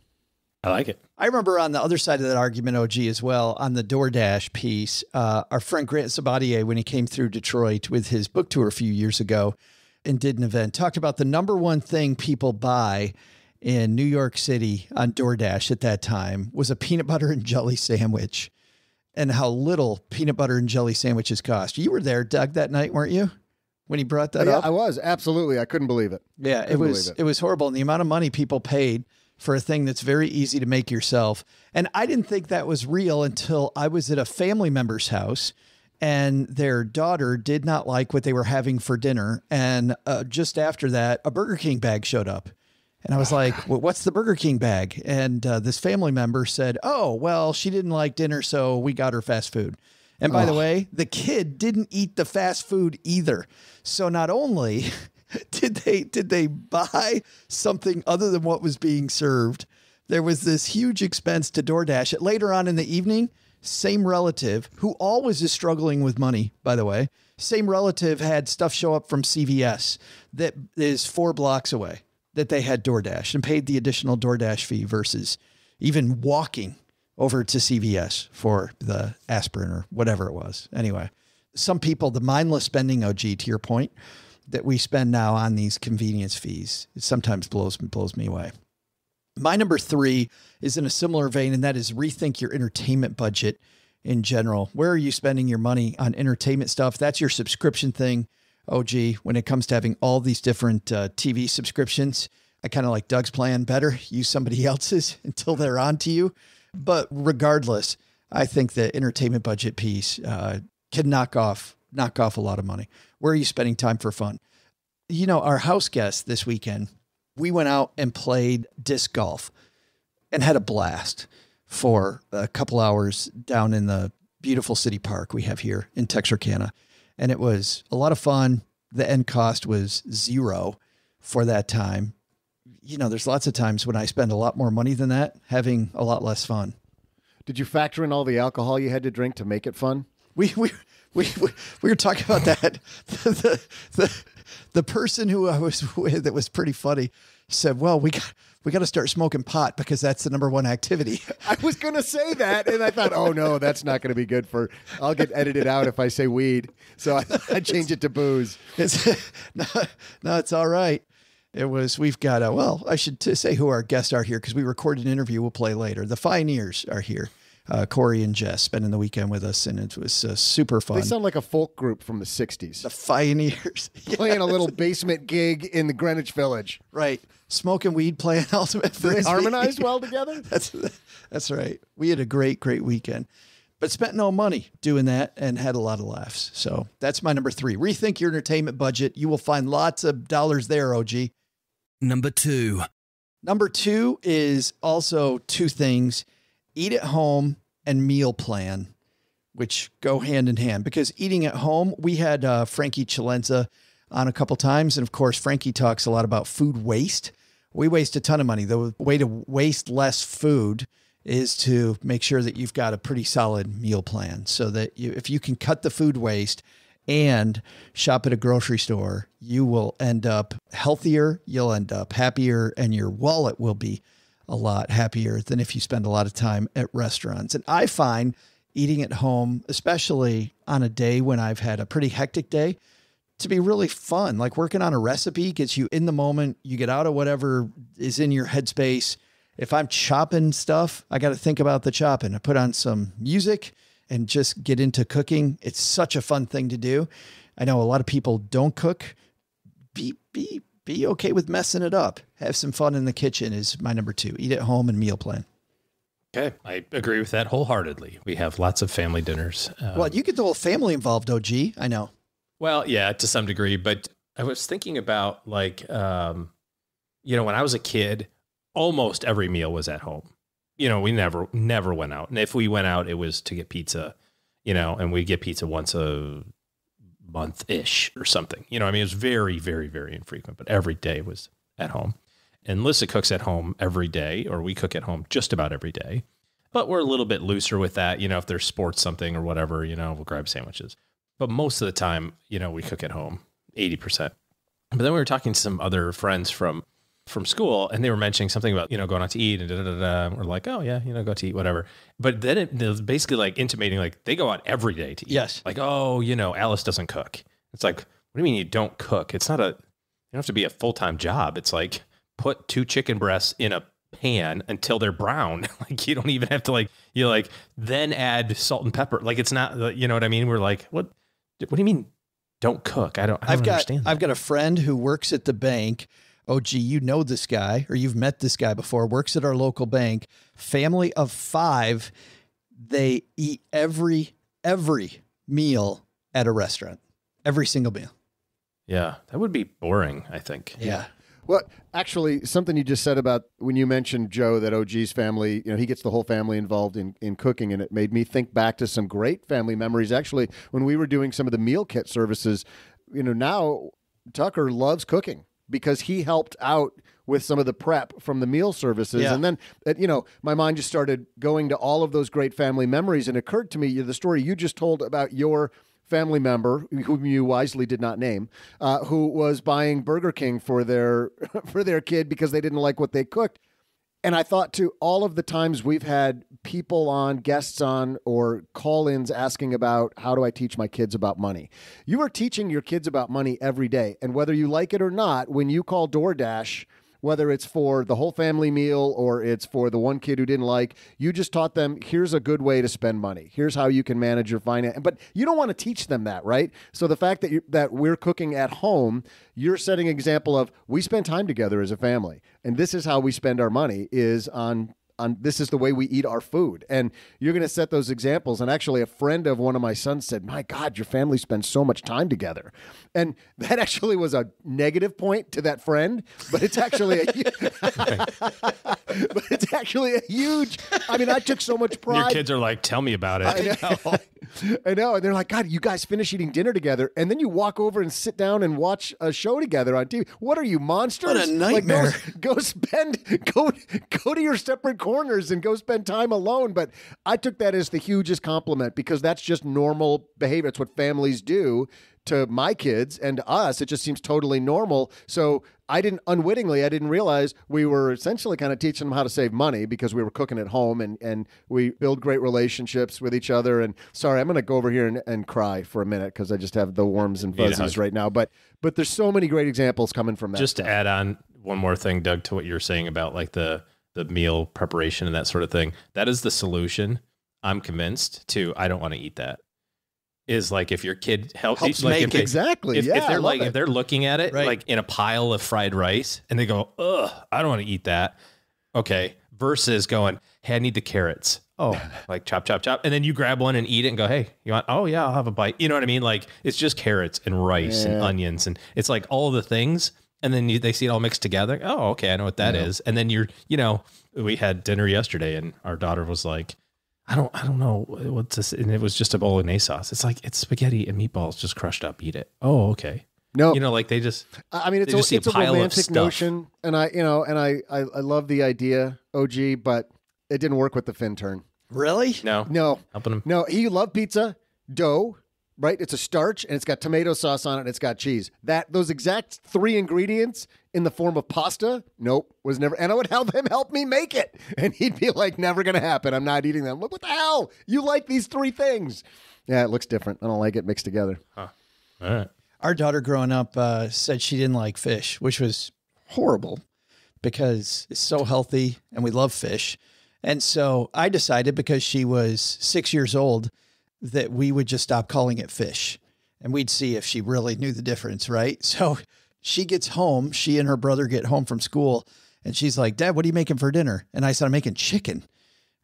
Speaker 5: I like it.
Speaker 4: I remember on the other side of that argument, OG, as well, on the DoorDash piece, uh, our friend Grant Sabatier, when he came through Detroit with his book tour a few years ago and did an event, talked about the number one thing people buy in New York City on DoorDash at that time was a peanut butter and jelly sandwich and how little peanut butter and jelly sandwiches cost. You were there, Doug, that night, weren't you? When he brought that
Speaker 3: yeah,
Speaker 4: up?
Speaker 3: I was absolutely. I couldn't believe it.
Speaker 4: Yeah, it
Speaker 3: Couldn't
Speaker 4: was
Speaker 3: believe
Speaker 4: it. was horrible. And the amount of money people paid for a thing that's very easy to make yourself. And I didn't think that was real until I was at a family member's house and their daughter did not like what they were having for dinner. And uh, just after that, a Burger King bag showed up. And I was like, well, what's the Burger King bag? And uh, this family member said, oh, well, she didn't like dinner, so we got her fast food. And by the way, the kid didn't eat the fast food either. So not only (laughs) did they did they buy something other than what was being served, there was this huge expense to DoorDash. Later on in the evening, same relative who always is struggling with money, by the way, same relative had stuff show up from CVS that is four blocks away that they had DoorDash and paid the additional DoorDash fee versus even walking over to CVS for the aspirin or whatever it was. Anyway, some people, the mindless spending, OG, to your point, that we spend now on these convenience fees, it sometimes blows blows me away. My number three is in a similar vein, and that is rethink your entertainment budget in general. Where are you spending your money on entertainment stuff? That's your subscription thing. OG, when it comes to having all these different uh, TV subscriptions, I kind of like Doug's plan better. (laughs) Use somebody (laughs) else's (laughs) until they're on to you. But regardless, I think the entertainment budget piece uh, can knock off knock off a lot of money. Where are you spending time for fun? You know, our house guest this weekend, we went out and played disc golf and had a blast for a couple hours down in the beautiful city park we have here in Texarkana. And it was a lot of fun. The end cost was zero for that time. You know, there's lots of times when I spend a lot more money than that having a lot less fun.
Speaker 3: Did you factor in all the alcohol you had to drink to make it fun?
Speaker 4: We we we we, we were talking about that. (laughs) The, the the person who I was with that was pretty funny said, "Well, we got we got to start smoking pot because that's the number one activity." (laughs)
Speaker 3: I was going to say that, and I thought, oh no, that's not going to be good for. I'll get edited out if I say weed, so I, I change it to booze.
Speaker 4: It's (laughs) no, no, it's all right. It was we've got a well, I should say who our guests are here because we recorded an interview we'll play later. The Pioneers are here. Uh, Corey and Jess spending the weekend with us, and it was uh, super fun.
Speaker 3: They sound like a folk group from the 60s.
Speaker 4: the Pioneers. (laughs) Yeah,
Speaker 3: Playing a little basement gig in the Greenwich Village.
Speaker 4: right. Smoking weed, playing (laughs) ultimate
Speaker 3: They
Speaker 4: frisbee.
Speaker 3: harmonized well together? (laughs)
Speaker 4: That's that's right. We had a great, great weekend, but spent no money doing that and had a lot of laughs. So that's my number three. Rethink your entertainment budget. You will find lots of dollars there, OG.
Speaker 8: Number two.
Speaker 4: Number two is also two things eat at home and meal plan, which go hand in hand. Because eating at home, we had uh, Frankie Celenza on a couple times. And of course, Frankie talks a lot about food waste. We waste a ton of money. The way to waste less food is to make sure that you've got a pretty solid meal plan so that you, if you can cut the food waste and shop at a grocery store, you will end up healthier, you'll end up happier, and your wallet will be a lot happier than if you spend a lot of time at restaurants. And I find eating at home, especially on a day when I've had a pretty hectic day, to be really fun. Like working on a recipe gets you in the moment, you get out of whatever is in your headspace. If I'm chopping stuff, I got to think about the chopping. I put on some music and just get into cooking. It's such a fun thing to do. I know a lot of people don't cook. Be be be okay with messing it up. Have some fun in the kitchen is my number 2. Eat at home and meal plan.
Speaker 5: Okay, I agree with that wholeheartedly. We have lots of family dinners. Um,
Speaker 4: well, you get the whole family involved, OG. I know.
Speaker 5: Well, yeah, to some degree, but I was thinking about like, um, you know, when I was a kid, almost every meal was at home. You know, we never, never went out, and if we went out, it was to get pizza. You know, and we get pizza once a month ish or something. You know, I mean, it was very, very, very infrequent, but every day was at home. And Lissa cooks at home every day, or we cook at home just about every day. But we're a little bit looser with that. You know, if there's sports something or whatever, you know, we'll grab sandwiches. But most of the time, you know, we cook at home, 80%. But then we were talking to some other friends from from school and they were mentioning something about, you know, going out to eat and da da da. da. We're like, oh yeah, you know, go to eat, whatever. But then it, it was basically like intimating like they go out every day to eat.
Speaker 4: Yes.
Speaker 5: Like, oh, you know, Alice doesn't cook. It's like, what do you mean you don't cook? It's not a, you don't have to be a full time job. It's like put two chicken breasts in a pan until they're brown. (laughs) like you don't even have to like, you like then add salt and pepper. Like it's not, you know what I mean? We're like, what, what do you mean don't cook? I don't, I don't
Speaker 4: I've got
Speaker 5: that.
Speaker 4: I've got a friend who works at the bank. Oh, gee, you know this guy, or you've met this guy before. Works at our local bank. Family of five. They eat every every meal at a restaurant. Every single meal.
Speaker 5: yeah, that would be boring, I think.
Speaker 4: Yeah.
Speaker 3: Well, actually, something you just said about when you mentioned Joe that OG's family, you know, he gets the whole family involved in, in cooking, and it made me think back to some great family memories. Actually, when we were doing some of the meal kit services, you know, now Tucker loves cooking because he helped out with some of the prep from the meal services.
Speaker 4: Yeah.
Speaker 3: And then, uh, you know, my mind just started going to all of those great family memories, and it occurred to me the story you just told about your family member whom you wisely did not name uh, who was buying burger king for their (laughs) for their kid because they didn't like what they cooked and i thought to all of the times we've had people on guests on or call-ins asking about how do i teach my kids about money? You are teaching your kids about money every day. And whether you like it or not when you call doordash whether it's for the whole family meal or it's for the one kid who didn't like, you just taught them here's a good way to spend money. Here's how you can manage your finance. But you don't want to teach them that, right? So the fact that you, that we're cooking at home, you're setting an example of we spend time together as a family, and this is how we spend our money is on on this is the way we eat our food and you're going to set those examples and actually a friend of one of my sons said my god your family spends so much time together and (laughs) that actually was a negative point to that friend but it's actually a (laughs) but it's actually a huge i mean i took so much pride
Speaker 5: Your kids are like, tell me about it.
Speaker 3: I know. (laughs) I know. And they're like, God, you guys finish eating dinner together, and then you walk over and sit down and watch a show together on TV. What are you, monsters?
Speaker 4: What a
Speaker 3: Like, go-
Speaker 4: nightmare.
Speaker 3: go, spend, go, go to your separate corners and go spend time alone. But I took that as the hugest compliment because that's just normal behavior. It's what families do to my kids and to us. It just seems totally normal. So I didn't unwittingly, I didn't realize we were essentially kind of teaching them how to save money because we were cooking at home and, and we build great relationships with each other. And sorry, I'm going to go over here and, and cry for a minute because I just have the warms and fuzzies right now. But but there's so many great examples coming from that.
Speaker 5: just to add on one more thing, Doug, to what you're saying about like the the meal preparation and that sort of thing. That is the solution. I'm convinced to I don't want to eat that. Is like if your kid help,
Speaker 4: Helps
Speaker 5: like
Speaker 4: make
Speaker 5: if they-
Speaker 3: exactly.
Speaker 5: If,
Speaker 3: yeah,
Speaker 5: if they're like
Speaker 3: it.
Speaker 5: if they're looking at it
Speaker 4: Right.
Speaker 5: like in a pile of fried rice and they go, ugh, I don't want to eat that. Okay. Versus going, hey, I need the carrots. Oh, (laughs) like chop, chop, chop. And then you grab one and eat it and go, hey, you want, oh, yeah, I'll have a bite. You know what I mean? Like it's just carrots and rice and onions. And it's like all the things. And then you, they see it all mixed together. Oh, okay. I know what that is. And then you're, you know, we had dinner yesterday and our daughter was like, I don't, I don't know what's this. And it was just a bolognese sauce. It's like, it's spaghetti and meatballs just crushed up. Eat it. Oh, okay.
Speaker 3: no,
Speaker 5: You know, like they just,
Speaker 3: I I mean, it's a,
Speaker 5: just a
Speaker 3: it's a
Speaker 5: pile of
Speaker 3: romantic
Speaker 5: stuff.
Speaker 3: notion, and I, you know, and I, I, I love the idea, OG, but it didn't work with the fin turn.
Speaker 4: Really?
Speaker 5: no,
Speaker 3: No,
Speaker 5: helping them.
Speaker 3: no, he loved pizza dough, right? It's a starch, and it's got tomato sauce on it, and it's got cheese. That those exact three ingredients in the form of pasta, nope, was never. And I would help him help me make it, (laughs) and he'd be like, "Never gonna happen. I'm not eating them." Look What the hell? You like these three things? Yeah, it looks different. I don't like it mixed together.
Speaker 5: All right.
Speaker 4: Our daughter growing up uh, said she didn't like fish, which was horrible because it's so healthy and we love fish. And so I decided because she was six years old that we would just stop calling it fish and we'd see if she really knew the difference, right? (laughs) So she gets home, she and her brother get home from school, and she's like, Dad, what are you making for dinner? And I said, I'm making chicken.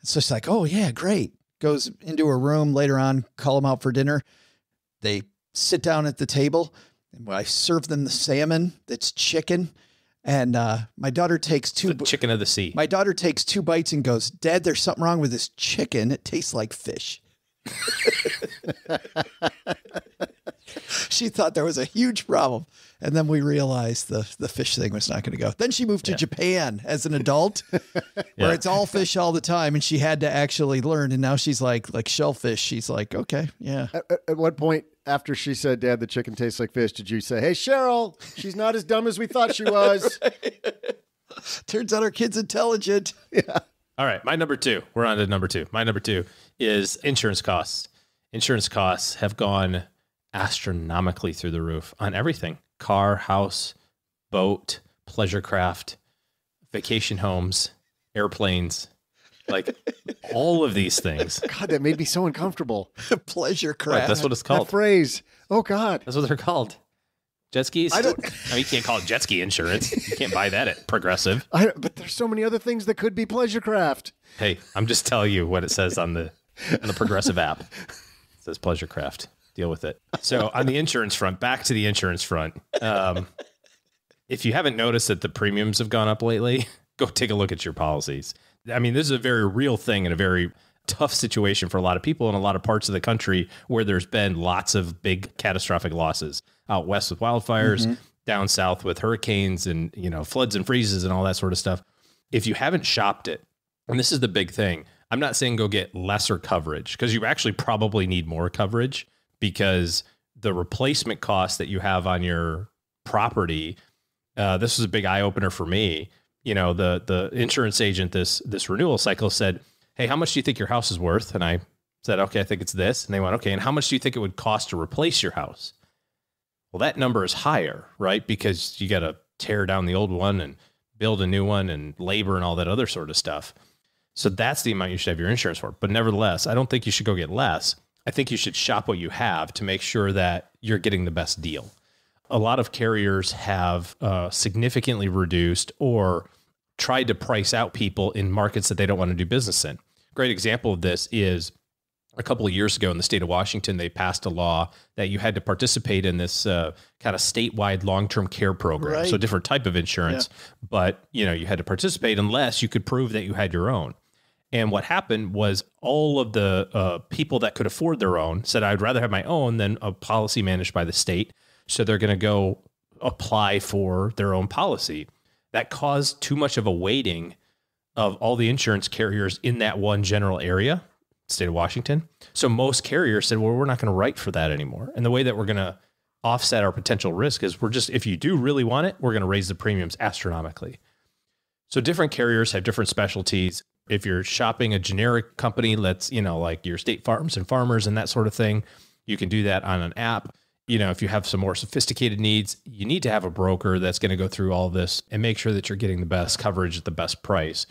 Speaker 4: So she's like, Oh, yeah, great. Goes into her room later on, call them out for dinner. They sit down at the table and I serve them the salmon that's chicken. And uh, my daughter takes two.
Speaker 5: The chicken of the sea.
Speaker 4: My daughter takes two bites and goes, Dad, there's something wrong with this chicken. It tastes like fish. She thought there was a huge problem. And then we realized the, the fish thing was not going to go. Then she moved to Japan as an adult (laughs) where
Speaker 5: Yeah.
Speaker 4: it's all fish all the time. And she had to actually learn. And now she's like, like shellfish. She's like, okay, yeah.
Speaker 3: At, at- at what point after she said, "Dad, the chicken tastes like fish," did you say, "Hey, Cheryl, she's not as dumb as we thought she was"? (laughs)
Speaker 4: Turns out our kid's intelligent. Yeah.
Speaker 5: All right, my number two. We're on to number two. My number two is insurance costs. Insurance costs have gone astronomically through the roof on everything: car, house, boat, pleasure craft, vacation homes, airplanes, like (laughs) all of these things.
Speaker 3: God, that made me so uncomfortable. (laughs)
Speaker 4: Pleasure
Speaker 5: Right,
Speaker 4: craft.
Speaker 5: that's what it's
Speaker 3: That
Speaker 5: called.
Speaker 3: phrase. Oh God.
Speaker 5: That's what they're called. Jet skis.
Speaker 3: I don't-
Speaker 5: I mean, you can't call it jet ski insurance. You can't buy that at Progressive. (laughs)
Speaker 3: I, but there's so many other things that could be pleasure craft.
Speaker 5: Hey, I'm just telling you what it says on the on the Progressive app. It says pleasure craft. Deal with it. So on the insurance front, back to the insurance front. Um, if you haven't noticed that the premiums have gone up lately, (laughs) go take a look at your policies. I mean, this is a very real thing and a very tough situation for a lot of people in a lot of parts of the country where there's been lots of big catastrophic losses out west with wildfires, down south with hurricanes and, you know, floods and freezes and all that sort of stuff. If you haven't shopped it, and this is the big thing, I'm not saying go get lesser coverage because you actually probably need more coverage because the replacement cost that you have on your property uh, this was a big eye opener for me. You know, the the insurance agent this this renewal cycle said, "Hey, how much do you think your house is worth?" And I said, "Okay, I think it's this." And they went, "Okay, and how much do you think it would cost to replace your house?" Well, that number is higher, right? Because you got to tear down the old one and build a new one and labor and all that other sort of stuff. So that's the amount you should have your insurance for. But nevertheless, I don't think you should go get less. I think you should shop what you have to make sure that you're getting the best deal a lot of carriers have uh, significantly reduced or tried to price out people in markets that they don't want to do business in. Great example of this is a couple of years ago in the state of Washington, they passed a law that you had to participate in this uh, kind of statewide long-term care program.
Speaker 4: Right.
Speaker 5: So different type of insurance, but you know you had to participate unless you could prove that you had your own. And what happened was all of the uh, people that could afford their own said, I'd rather have my own than a policy managed by the state. So they're going to go apply for their own policy. That caused too much of a weighting of all the insurance carriers in that one general area, state of Washington. So most carriers said, well, we're not going to write for that anymore. And the way that we're going to offset our potential risk is we're just, if you do really want it, we're going to raise the premiums astronomically. So different carriers have different specialties. If you're shopping a generic company, let's, you know, like your state farms and farmers and that sort of thing, you can do that on an app. You know, if you have some more sophisticated needs, you need to have a broker that's going to go through all this and make sure that you're getting the best coverage at the best price.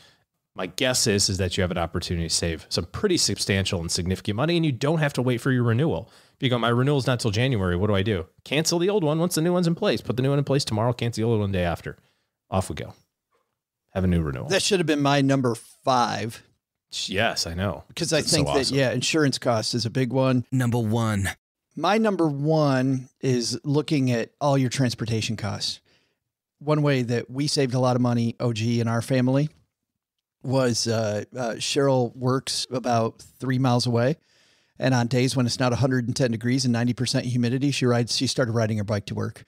Speaker 5: My guess is is that you have an opportunity to save some pretty substantial and significant money, and you don't have to wait for your renewal. If you go, my renewal's not till January. What do I do? Cancel the old one once the new one's in place. Put the new one in place tomorrow. Cancel the old one day after. Off we go. Have a new renewal.
Speaker 4: That should have been my number five
Speaker 5: yes, I know.
Speaker 4: because I
Speaker 5: That's so
Speaker 4: think that,
Speaker 5: awesome.
Speaker 4: yeah, insurance cost is a big one.
Speaker 8: Number one.
Speaker 4: My number one is looking at all your transportation costs. One way that we saved a lot of money, OG and our family, was uh, uh, Cheryl works about three miles away. And on days when it's not 110 degrees and 90% humidity, she rides, she started riding her bike to work.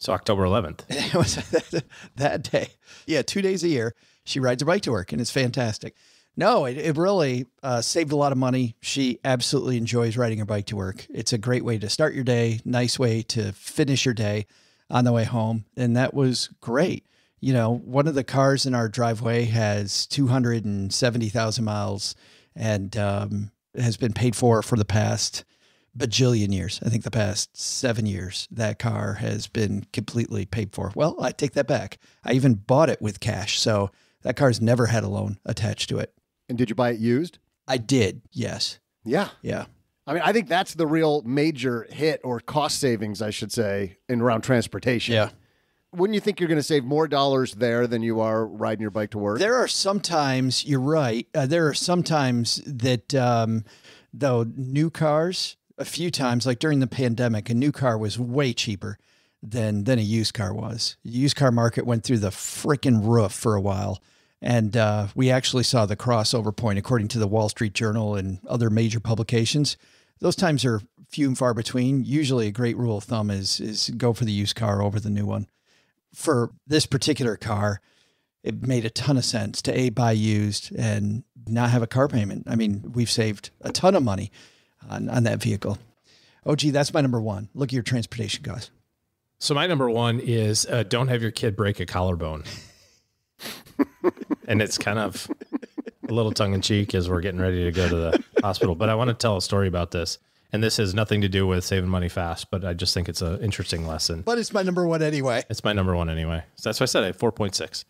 Speaker 5: So October 11th. (laughs)
Speaker 4: It was (laughs) that day. Yeah, two days a year. She rides her bike to work and it's fantastic. No, it, it really uh, saved a lot of money. She absolutely enjoys riding her bike to work. It's a great way to start your day, nice way to finish your day on the way home. And that was great. You know, one of the cars in our driveway has 270,000 miles and um, has been paid for for the past bajillion years. I think the past seven years, that car has been completely paid for. Well, I take that back. I even bought it with cash. So that car's never had a loan attached to it.
Speaker 3: And did you buy it used?
Speaker 4: I did. Yes.
Speaker 3: Yeah.
Speaker 4: Yeah.
Speaker 3: I mean, I think that's the real major hit or cost savings, I should say, in around transportation.
Speaker 4: Yeah.
Speaker 3: Wouldn't you think you're going to save more dollars there than you are riding your bike to work?
Speaker 4: There are sometimes, you're right. Uh, there are sometimes that, um, though, new cars, a few times, like during the pandemic, a new car was way cheaper than than a used car was. The used car market went through the freaking roof for a while. And uh, we actually saw the crossover point, according to the Wall Street Journal and other major publications. Those times are few and far between. Usually, a great rule of thumb is is go for the used car over the new one. For this particular car, it made a ton of sense to a buy used and not have a car payment. I mean, we've saved a ton of money on, on that vehicle. Oh, gee, that's my number one. Look at your transportation costs.
Speaker 5: So my number one is uh, don't have your kid break a collarbone. and it's kind of a little tongue in cheek as we're getting ready to go to the hospital. But I want to tell a story about this. And this has nothing to do with saving money fast, but I just think it's an interesting lesson.
Speaker 4: But it's my number one anyway.
Speaker 5: It's my number one anyway. So that's why I said I have 4.6.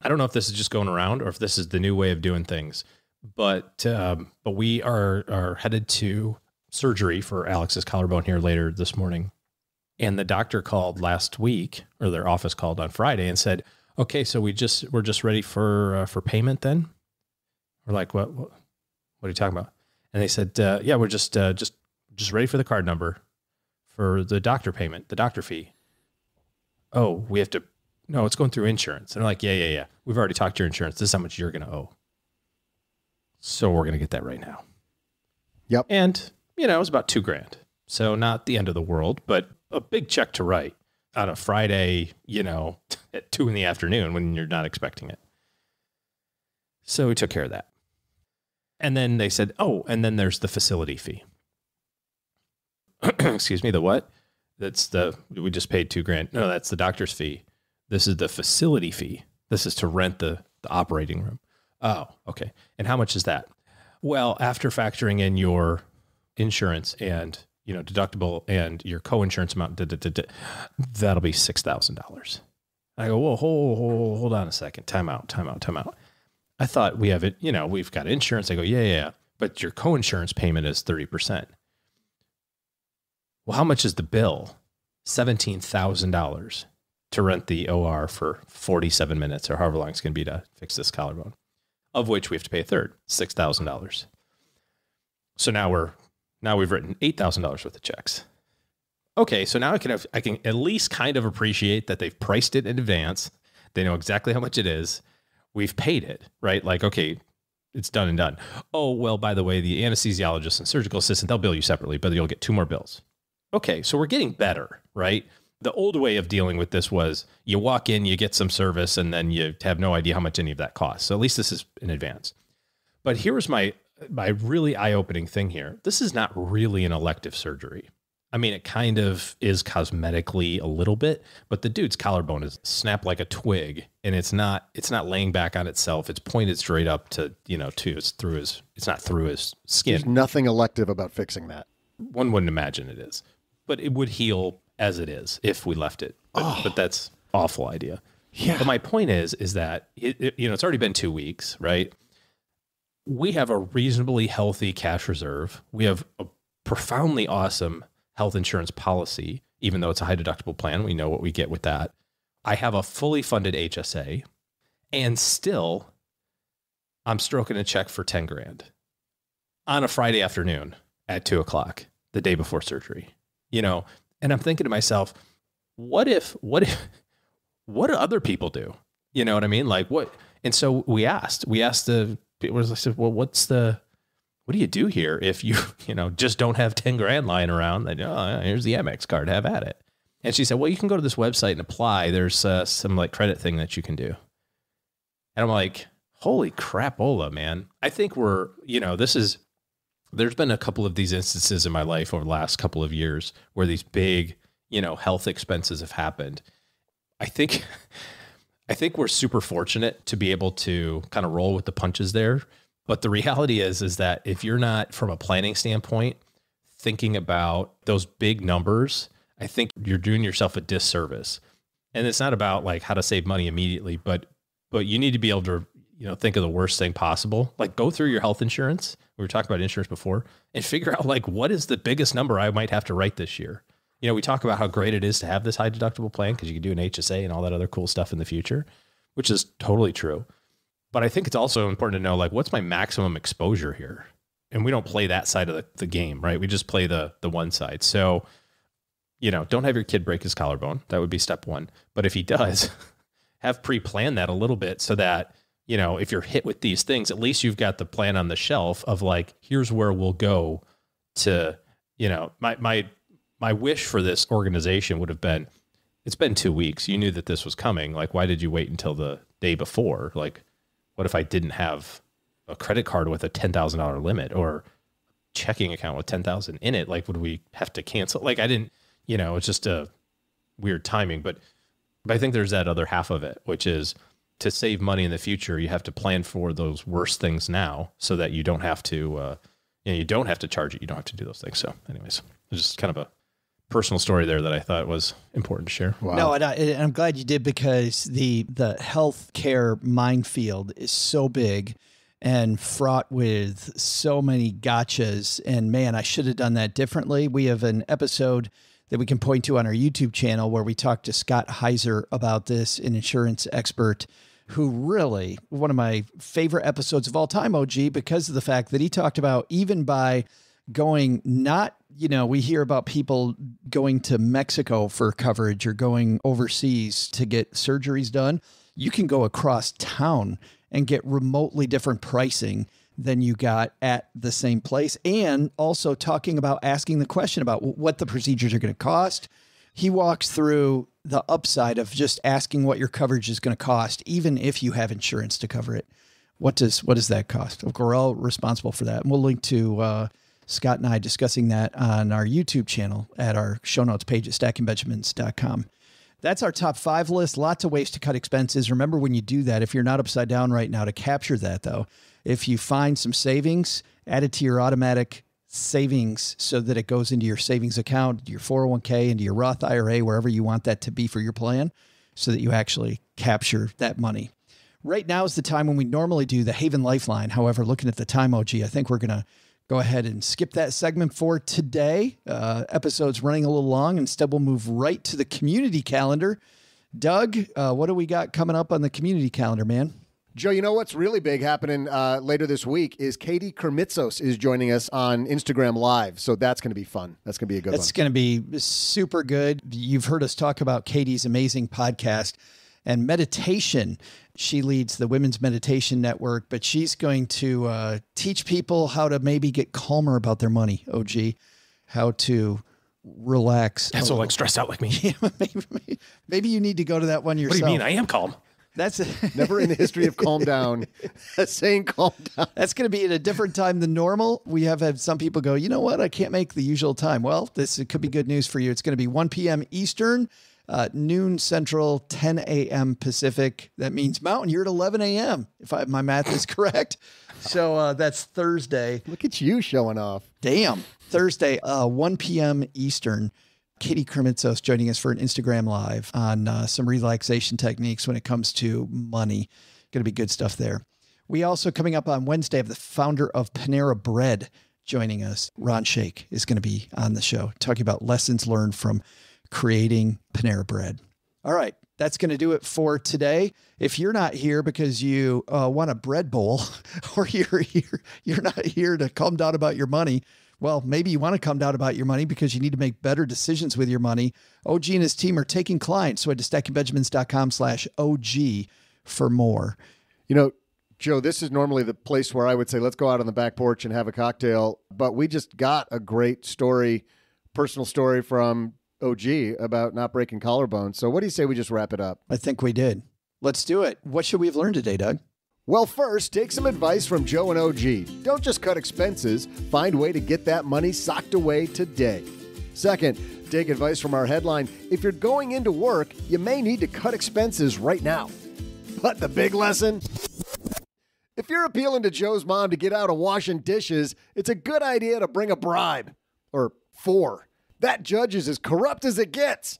Speaker 5: I don't know if this is just going around or if this is the new way of doing things, but um, but we are are headed to surgery for Alex's collarbone here later this morning, and the doctor called last week or their office called on Friday and said, "Okay, so we just we're just ready for uh, for payment then." We're like, "What? What, what are you talking about?" And they said, uh, "Yeah, we're just uh, just just ready for the card number for the doctor payment, the doctor fee." Oh, we have to. No, it's going through insurance. And they're like, "Yeah, yeah, yeah. We've already talked to your insurance. This is how much you're going to owe." So we're going to get that right now.
Speaker 3: Yep.
Speaker 5: And you know, it was about two grand. So not the end of the world, but a big check to write on a Friday, you know, (laughs) at two in the afternoon when you're not expecting it. So we took care of that. And then they said, oh, and then there's the facility fee. (clears throat) Excuse me, the what? That's the, we just paid two grand. No, that's the doctor's fee. This is the facility fee. This is to rent the, the operating room. Oh, okay. And how much is that? Well, after factoring in your insurance and you know deductible and your co-insurance amount, da, da, da, that'll be six thousand dollars. I go, whoa, hold, hold, hold on a second. Time out, time out, time out. I thought we have it, you know, we've got insurance. I go, yeah, yeah, yeah. But your co-insurance payment is 30%. Well, how much is the bill? $17,000 to rent the OR for 47 minutes or however long it's going to be to fix this collarbone, of which we have to pay a third, $6,000. So now we're, now we've written $8,000 worth of checks. Okay, so now I can have, I can at least kind of appreciate that they've priced it in advance. They know exactly how much it is. We've paid it, right? Like, okay, it's done and done. Oh, well, by the way, the anesthesiologist and surgical assistant, they'll bill you separately, but you'll get two more bills. Okay, so we're getting better, right? The old way of dealing with this was you walk in, you get some service, and then you have no idea how much any of that costs. So at least this is in advance. But here's my my really eye-opening thing here. This is not really an elective surgery. I mean, it kind of is cosmetically a little bit, but the dude's collarbone is snapped like a twig, and it's not it's not laying back on itself. It's pointed straight up to you know to his through his. It's not through his skin.
Speaker 3: There's nothing elective about fixing that.
Speaker 5: One wouldn't imagine it is, but it would heal as it is if we left it. But, but that's awful idea. Yeah. But my point is, is that it, it, you know it's already been two weeks, right? We have a reasonably healthy cash reserve. We have a profoundly awesome health insurance policy, even though it's a high deductible plan. We know what we get with that. I have a fully funded HSA, and still, I'm stroking a check for ten grand on a Friday afternoon at two o'clock, the day before surgery. You know, and I'm thinking to myself, what if, what if, what do other people do? You know what I mean? Like what? And so we asked, we asked the, was I said, well, what's the, what do you do here if you, (laughs) you know, just don't have 10 grand lying around? Like, oh, here's the Amex card, have at it. And she said, well, you can go to this website and apply. There's uh, some like credit thing that you can do. And I'm like, holy crapola, man. I think we're, you know, this is, there's been a couple of these instances in my life over the last couple of years where these big, you know, health expenses have happened. I think (laughs) I think we're super fortunate to be able to kind of roll with the punches there. But the reality is is that if you're not from a planning standpoint thinking about those big numbers, I think you're doing yourself a disservice. And it's not about like how to save money immediately, but but you need to be able to you know think of the worst thing possible. Like go through your health insurance. We were talking about insurance before and figure out like what is the biggest number I might have to write this year you know, we talk about how great it is to have this high deductible plan because you can do an HSA and all that other cool stuff in the future, which is totally true. But I think it's also important to know like what's my maximum exposure here? And we don't play that side of the, the game, right? We just play the the one side. So, you know, don't have your kid break his collarbone. That would be step one. But if he (laughs) does, have pre-planned that a little bit so that, you know, if you're hit with these things, at least you've got the plan on the shelf of like, here's where we'll go to, you know, my my my wish for this organization would have been it's been two weeks. You knew that this was coming. Like, why did you wait until the day before? Like, what if I didn't have a credit card with a ten thousand dollar limit or checking account with ten thousand in it? Like, would we have to cancel? Like, I didn't. You know, it's just a weird timing. But but I think there's that other half of it, which is to save money in the future. You have to plan for those worst things now, so that you don't have to. Uh, you know, you don't have to charge it. You don't have to do those things. So, anyways, it's just kind of a personal story there that I thought was important to share.
Speaker 4: Wow. No, and, I, am glad you did because the the healthcare minefield is so big and fraught with so many gotchas. And man, I should have done that differently. We have an episode that we can point to on our YouTube channel where we talked to Scott Heiser about this, an insurance expert who really one of my favorite episodes of all time, OG, because of the fact that he talked about even by going not you know, we hear about people going to Mexico for coverage or going overseas to get surgeries done. You can go across town and get remotely different pricing than you got at the same place. And also talking about asking the question about what the procedures are going to cost. He walks through the upside of just asking what your coverage is going to cost, even if you have insurance to cover it. What does what does that cost? We're all responsible for that. And we'll link to uh, Scott and I discussing that on our YouTube channel at our show notes page at stackingbenjamins.com. That's our top five list. Lots of ways to cut expenses. Remember, when you do that, if you're not upside down right now, to capture that though, if you find some savings, add it to your automatic savings so that it goes into your savings account, your 401k, into your Roth IRA, wherever you want that to be for your plan, so that you actually capture that money. Right now is the time when we normally do the Haven Lifeline. However, looking at the time, OG, I think we're going to go ahead and skip that segment for today. Uh, episode's running a little long. Instead, we'll move right to the community calendar. Doug, uh, what do we got coming up on the community calendar, man?
Speaker 3: Joe, you know what's really big happening uh, later this week is Katie Krimitsos is joining us on Instagram Live. So that's going to be fun. That's going to be a good
Speaker 4: That's going to be super good. You've heard us talk about Katie's amazing podcast and meditation. She leads the Women's Meditation Network, but she's going to uh, teach people how to maybe get calmer about their money, OG, how to relax.
Speaker 5: That's so like stressed out like me. (laughs)
Speaker 4: Yeah, (laughs) maybe, maybe, you need to go to that one yourself.
Speaker 5: What do you mean? I am calm.
Speaker 4: That's a, (laughs)
Speaker 3: never in the history of calm down saying calm down.
Speaker 4: That's going to be at a different time than normal. We have had some people go, you know what? I can't make the usual time. Well, this could be good news for you. It's going to be 1 p.m. Eastern, uh, noon Central, 10 a.m. Pacific. That means Mountain. You're at 11 a.m. If I, my math is correct. (laughs) So uh, that's Thursday.
Speaker 3: Look at you showing off.
Speaker 4: Damn. Thursday, uh, 1 p.m. Eastern. Katie Krimitsos joining us for an Instagram live on uh, some relaxation techniques when it comes to money. Going to be good stuff there. We also coming up on Wednesday have the founder of Panera Bread joining us. Ron Shaich is going to be on the show talking about lessons learned from creating Panera Bread. All right, that's going to do it for today. If you're not here because you uh, want a bread bowl (laughs) or you're here, you're not here to calm down about your money. Well, maybe you want to come down about your money because you need to make better decisions with your money. OG and his team are taking clients. So head to stackingbenjamins.com slash OG for more.
Speaker 3: You know, Joe, this is normally the place where I would say, let's go out on the back porch and have a cocktail. But we just got a great story, personal story from OG about not breaking collarbones. So what do you say we just wrap it up?
Speaker 4: I think we did. Let's do it. What should we have learned today, Doug?
Speaker 3: Well, first, take some advice from Joe and OG. Don't just cut expenses, find a way to get that money socked away today. Second, take advice from our headline if you're going into work, you may need to cut expenses right now. But the big lesson? If you're appealing to Joe's mom to get out of washing dishes, it's a good idea to bring a bribe. Or four. That judge is as corrupt as it gets.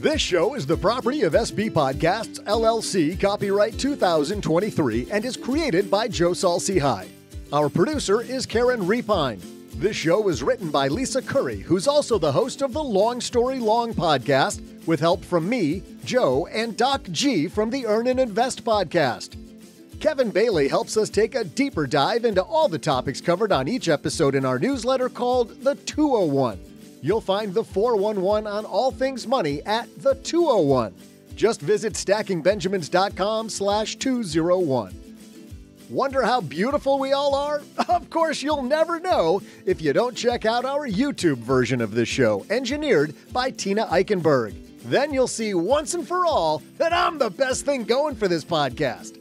Speaker 3: This show is the property of SB Podcasts, LLC, copyright 2023, and is created by Joe Saul-Sehy. Our producer is Karen Repine. This show was written by Lisa Curry, who's also the host of the Long Story Long podcast, with help from me, Joe, and Doc G from the Earn and Invest podcast. Kevin Bailey helps us take a deeper dive into all the topics covered on each episode in our newsletter called The 201. You'll find the 411 on all things money at The 201. Just visit stackingbenjamins.com slash 201. Wonder how beautiful we all are? (laughs) Of course, you'll never know if you don't check out our YouTube version of this show, engineered by Tina Eichenberg. Then you'll see once and for all that I'm the best thing going for this podcast.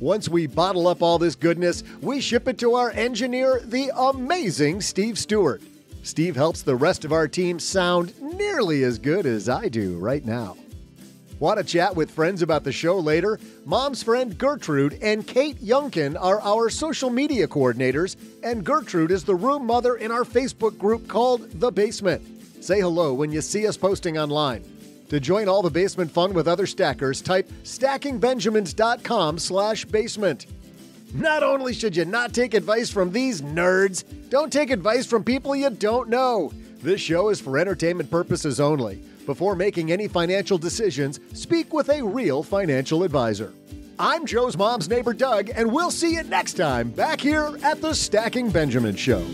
Speaker 3: Once we bottle up all this goodness, we ship it to our engineer, the amazing Steve Stewart. Steve helps the rest of our team sound nearly as good as I do right now. Want to chat with friends about the show later? Mom's friend Gertrude and Kate Youngkin are our social media coordinators, and Gertrude is the room mother in our Facebook group called The Basement. Say hello when you see us posting online. To join all the basement fun with other stackers, type stackingbenjamins.com slash basement. Not only should you not take advice from these nerds, don't take advice from people you don't know. This show is for entertainment purposes only. Before making any financial decisions, speak with a real financial advisor. I'm Joe's mom's neighbor, Doug, and we'll see you next time back here at the Stacking Benjamin Show.